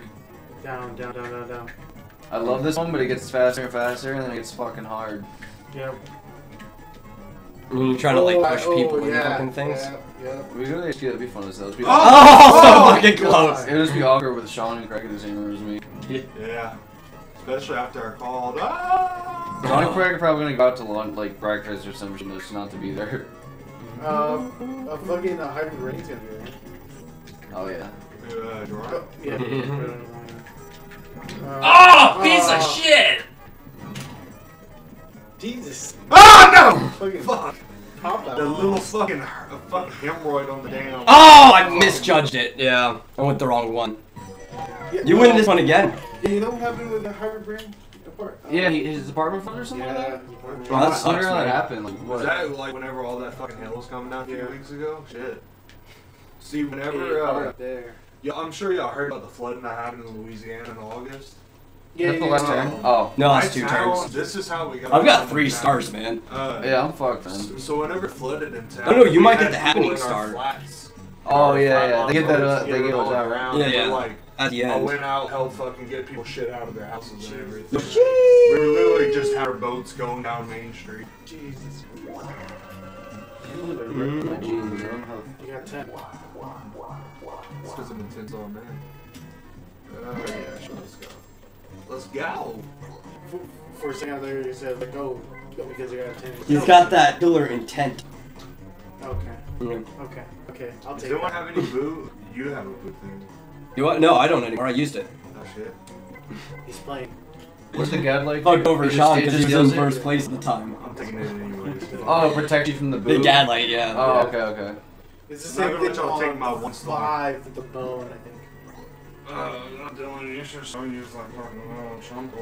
Down, down, down, down, down. I love this one, but it gets faster and faster, and then it gets fucking hard. Yeah. you're trying to like Oh, push people oh, into yeah, fucking things? Yeah, yeah. We go to HQ, that'd be fun as hell. It'd be Oh, so Oh, fucking God. close. It would just be awkward with Sean and Craig in the same room as me. Yeah. Especially after I called. Ah! Sean and Craig are probably gonna go out to lunch, like breakfast or some shit, just not to be there. Uh, a fucking uh, hybrid rain's gonna be there. Oh yeah. Uh, Gerard? Oh, yeah. Uh, Oh, piece uh, of shit! Jesus. Oh no! Fucking Fuck. pop. The little fucking, a fucking hemorrhoid on the damn. Oh, I misjudged it. Yeah, I went the wrong one. Yeah, You no, win this one again. Yeah, you know what happened with the Harvard brand? Apart- uh, Yeah, his apartment flooded or something yeah. like that. Well, that sucks, how that man. happened. Like, Was that like whenever all that fucking hell was coming down a few weeks ago? Shit. See, whenever, right uh, up there. yeah, I'm sure y'all heard about the flooding that happened in Louisiana in August. Yeah, That's the last turn. Oh, No, that's two town- turns. This is how we got. I've got three stars, man. Uh, yeah, I'm fucked then. So, so whenever flooded in town, Oh, no, you might get the happening star. flats. Oh yeah, yeah. They get that. envelopes, Uh, get they it get all those out. around. Yeah, yeah. Like, At the end. I went out, helped fucking get people shit out of their houses and everything. We were literally just had our boats going down Main Street. Jesus. Mm. My jeans, I don't have- You got 10. It's because I'm intense on man. Oh yeah, sure, let's go. Let's go. For, for a second out there, you said, like, oh, oh because you got 10. He's oh. got that killer intent. Okay, Yeah. okay, okay. I'll Does take anyone it. have any boo? You have a boo thing. You what? No, I don't anymore. I used it. Oh shit. He's playing. What's the god like? Fucked over It Sean because just he was in deals it? first place at the time. I'm taking it anyways. Oh, protect you from the boo? The boom. gadlight, yeah. Oh, okay, okay. It's the I'm same not thing let y'all take my one star. five with the bone, I think. Uh, not Dylan. You should so use like Trump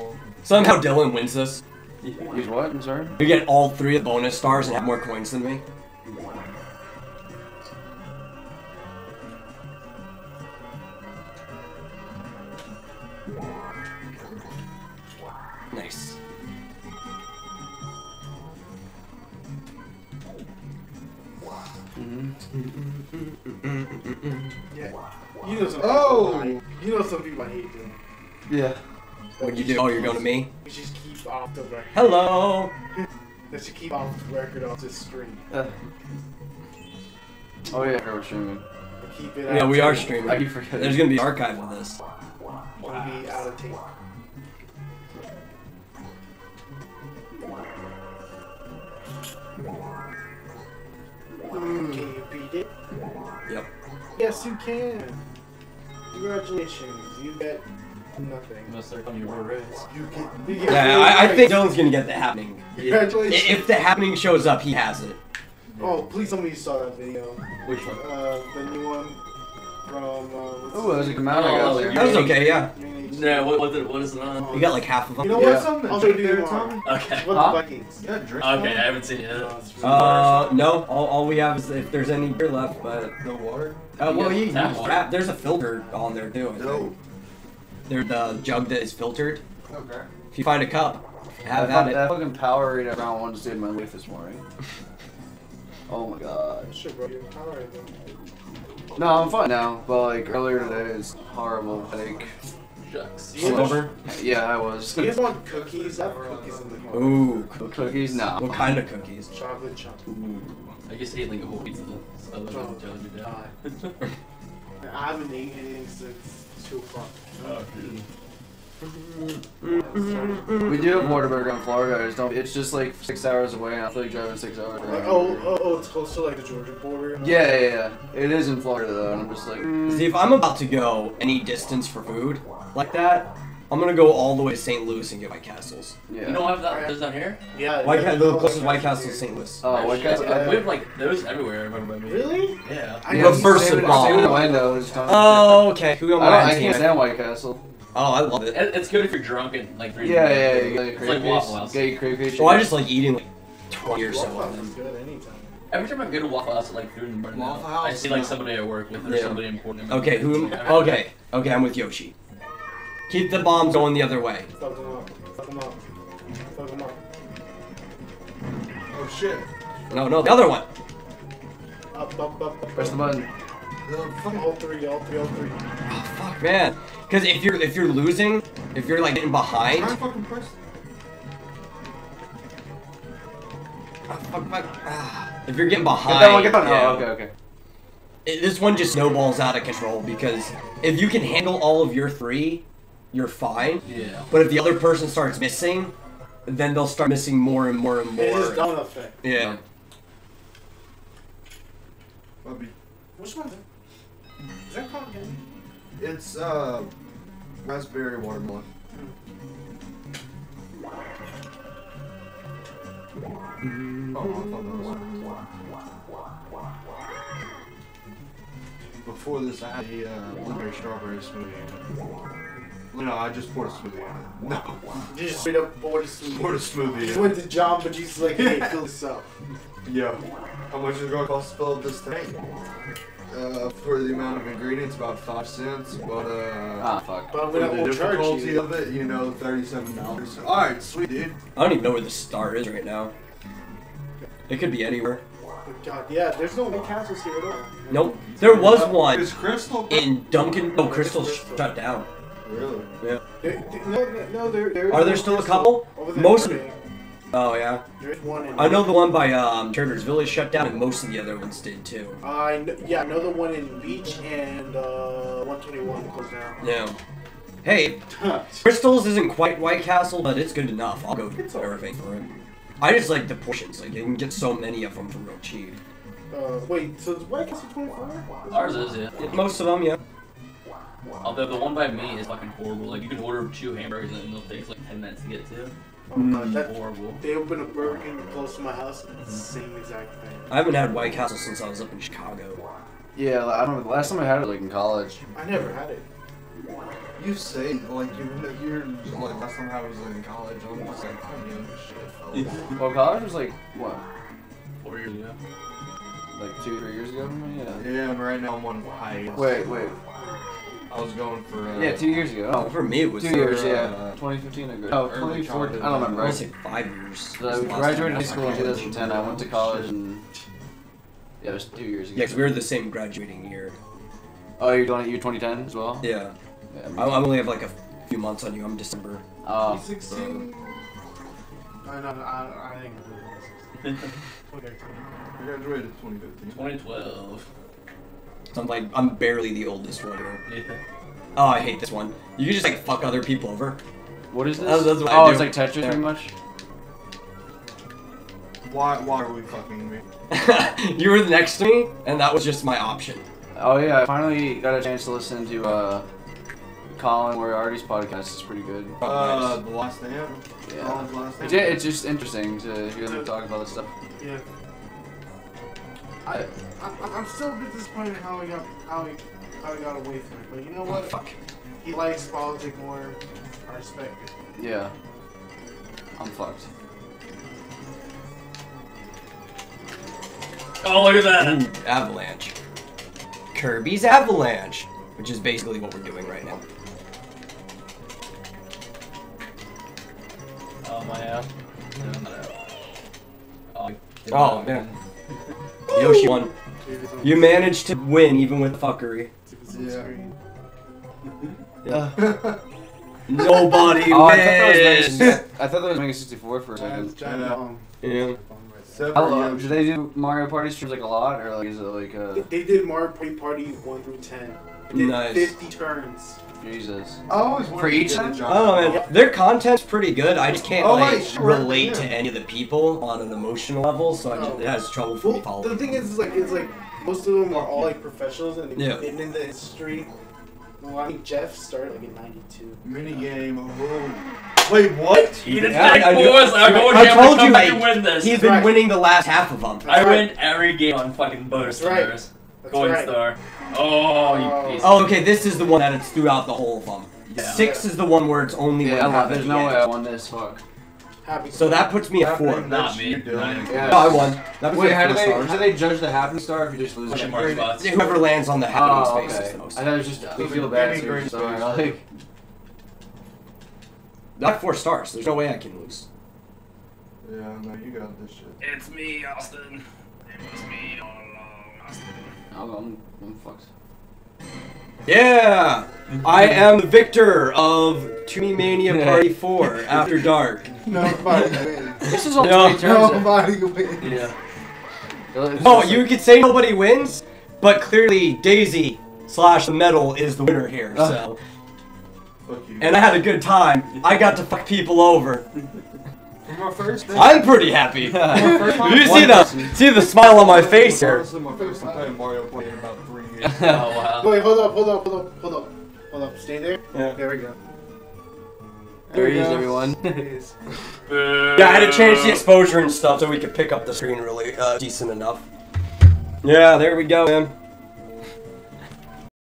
Somehow Dylan wins this. Use what? I'm sorry. You get all three of the bonus stars and have more coins than me. Nice. Yeah. You know some Oh! people hate, You know some people I hate doing. Yeah. What'd you do? Oh, you're going to me? We just keep off the record. Hello! Let's just keep off the record off this stream. Uh. Oh yeah, we're streaming. Keep it Yeah, out we are tape. streaming. I keep forgetting. There's gonna be archive of this. We'll be out of tape. Can you beat it? Yep. Yes, you can. Congratulations, you get nothing. Unless they're on your race. You get. You get Yeah, I, I think Dylan's gonna get the happening. Congratulations. If the happening shows up, he has it. Oh, please tell me you saw that video. Which one? Uh, the new one from. Uh, what's Oh, his as a name? command I Oh, got like there. That was okay, yeah. No, what, what, what is it on? You got like half of them. You them. know Yeah. what? Something I'll to show drink you there, tomorrow. Tommy? Okay. What Huh? the Vikings? Yeah, drink. Okay, I haven't seen it. Uh, Uh, no. All, all we have is if there's any beer left, but No water. Uh, well, Yeah, you, tap you tap- there's a filter on there too. I. No. There's the jug that is filtered. Okay. If you find a cup, have that, at it. that fucking Powerade round one just saved my life this morning. Oh my god. Shit, bro. You're power No, I'm fine now, but like earlier today is horrible. Like, Shucks. Yeah. Over. yeah, I was. You guys want cookies? I have cookies in the car. Ooh, cookies. Cookies? No. What kind of cookies? Chocolate chocolate. Ooh. I guess I ate like a whole pizza. So I was Oh. telling you that. I haven't eaten anything since 2 o'clock. Oh. We do have Whataburger in Florida. I don't. It's just like six hours away, and I feel like driving six hours. Like, oh, oh, oh, it's close to like the Georgia border. Yeah, yeah, yeah. It is in Florida though, and I'm just like, See, if I'm about to go any distance for food like that, I'm gonna go all the way to St. Louis and get White Castles. yeah. You don't have that those down here? Yeah. White yeah, Ca- the closest White Castles Castle is. St. Louis. Oh, White Castle. Yeah. We have like those everywhere. Remember? Really? Yeah. I Yeah, But know- first same, of in- all- same in Orlando. This time. Oh, okay. Who got I, I can't stand White Castle. Oh, I love it. It, it's good if you're drunk and like three. Yeah, yeah, yeah. You get It's crave like Waffle House. Get your crave Well, I just like eating like 20 or so Waffle of House is them. good anytime. Every time I go to Waffle House at like three in the morning, now, I see like somebody I work with or somebody important. Okay, who? Okay, okay, I'm with Yoshi. Keep the bombs going the other way. Fuck them up. Fuck them up. Fuck them up. Oh shit. No, no, the other one. Up, up, up, up. Press the button. All three, all three, all three. Oh, fuck, man. Because if you're if you're losing, if you're like getting Try behind, and fucking press. Ah, fuck, fuck, ah. if you're getting Get behind, that one. Get that one. yeah. Oh, okay, okay. it- this one just snowballs out of control because if you can handle all of your three, you're fine. Yeah. But if the other person starts missing, then they'll start missing more and more and more. It's just more. effect. Yeah. Bubby. Which one? Is that cotton candy? It's uh raspberry watermelon. Oh, I thought that was. Before this, I had a uh, blueberry strawberry smoothie. No, I just poured a smoothie in it. No, You just straight up poured a smoothie. poured a smoothie Just in went to John, but he's like, hey, fill this up. Yeah. How much is it going to cost to fill up this tank? Uh, for the amount of ingredients, about five cents. But uh, Ah, fuck. But I'm for gonna the we'll charge difficulty of it, you know, thirty-seven dollars. All right, sweet dude. I don't even know where the star is right now. It could be anywhere. Oh, God, yeah, there's no White Castles here at all. Nope. There was one Is Krystal? in Duncan. Oh, Krystal shut down. Really? Yeah. There, there- no, no, no, there, there Are there still a couple? there Most- in Burbank. Oh yeah. There's one in. I know the one by um, Turner's Village shut down, and most of the other ones did too. I kn- yeah, I know the one in Beach and uh, 121 closed down. Yeah. Hey, Krystals isn't quite White Castle, but it's good enough. I'll go It's everything for it. I just like the portions. Like you can get so many of them for real cheap. Uh, wait, so is White Castle 24? Ours is, yeah. Most of them, yeah. Although the one by me is fucking horrible. Like you can order two hamburgers and it'll take like ten minutes to get to. Oh, God, mm. that, Horrible. they opened a Burger King close to my house. And It's the mm-hmm. same exact thing. I haven't had White Castle since I was up in Chicago. Yeah, I don't know. The last time I had it, like in college. I never had it. You say like you're, you're like last time I was in college. I'm just like I don't give shit. Well, college was like what, Four years ago. like two, three years ago? Yeah. Yeah, and right now I'm on hiatus. Wait, wait. I was going for. Uh, Yeah, two years ago. Oh, for me it was Two for, years, uh, yeah. 2015, I graduated. Oh, early 2014. I don't remember. I to say five years. So I was the last graduated high school in 2010. I went to college and yeah, it was two years ago. Yeah, 'cause we were the same graduating year. Oh, you're doing it. You're 2010 as well. Yeah. Yeah. I, I only have like a few months on you. I'm December. Oh, 16? I know, I, I think it was 16. Okay. I graduated 2015. 2012. So I'm like, I'm barely the oldest one here. Yeah. Oh, I hate this one. You can just like fuck other people over. what is this? That's- that's what I oh, it's like Tetris, pretty much. Why? Why are we fucking me? you were next to me, and that was just my option. Oh yeah, I finally got a chance to listen to uh, Colin Moriarty's podcast. It's pretty good. Oh, Uh, nice. the last stand. Yeah. Colin's last It's, it's just interesting to hear them talk about this stuff. Yeah. I, I, I'm still a bit disappointed how he got how he how he got away from it, but you know Oh, what? fuck. He likes politics more. I respect it. Yeah. I'm fucked. Oh, look at that! Ooh, Avalanche. Kirby's Avalanche, which is basically what we're doing right now. Oh, my ass. Oh, Oh, man. Yoshi won. Dude, it's on- You managed to win even with fuckery. it's on Yeah. Nobody Oh, I thought that was wins. Mega, I thought that was Mega 64 for a second. Yeah. Bomb. Yeah. Seven How long? years. Do they do Mario Party streams like a lot, or like is it like uh They did Mario Party Party 1 through 10. They did Nice. 50 turns. Jesus? I always wanted For to get a job. Oh man, their content's pretty good. I just can't Oh, like right, sure, relate yeah. to any of the people on an emotional level, so I just, Oh. it has trouble for me Well, the thing is, is like, it's like most of them are all like professionals and they've Yeah. been in the industry. Well, I mean, Jeff started like in '92. Mini game. Oh. Wait, what? Eat it Yeah, back, I- I- boys! I'm going I to told you, come like, and win this! He's been right. winning the last half of them. I That's win every game on fucking bonus That's right. stars. That's Going right. star. Oh, you Oh. piece. Oh, okay, this is the one that it's throughout the whole of them. Yeah. Six is the one where it's only Yeah, one I half love, at there's no way end. I won this. Fuck. Happy. So that puts me at four. Not That's me. you, Dylan. Not Yeah. No, I won. That was Wait, like how do four they stars. how do they judge the happening star if you just lose? Question like. Whoever lands on the happening Oh, space is the most. I thought it was just we feel bad. Any So green sorry, space. like, Not four stars. There's no way I can lose. Yeah, no, you got this shit. It's me, Austin. It was me all along, Austin. I'm, I'm, I'm fucked. Yeah! I am the victor of Toomeymania Party 4 After Dark. Nobody wins. This is all No. 20 turns. Nobody wins. Yeah. It's Oh, you could say nobody wins, but clearly Daisy slash the Metal is the winner here, so. Fuck you. And I had a good time. I got to fuck people over. For my first day. I'm pretty happy. you see the person. see the smile on my face here. Honestly, my first time playing Mario Party in about three years. Oh, wow. Wait, hold up, hold up, hold up, hold up, hold up. Stay there. Yeah. There we go. There he is, everyone. Jeez. Yeah, I had to change the exposure and stuff so we could pick up the screen really uh, decent enough. Yeah, there we go, man.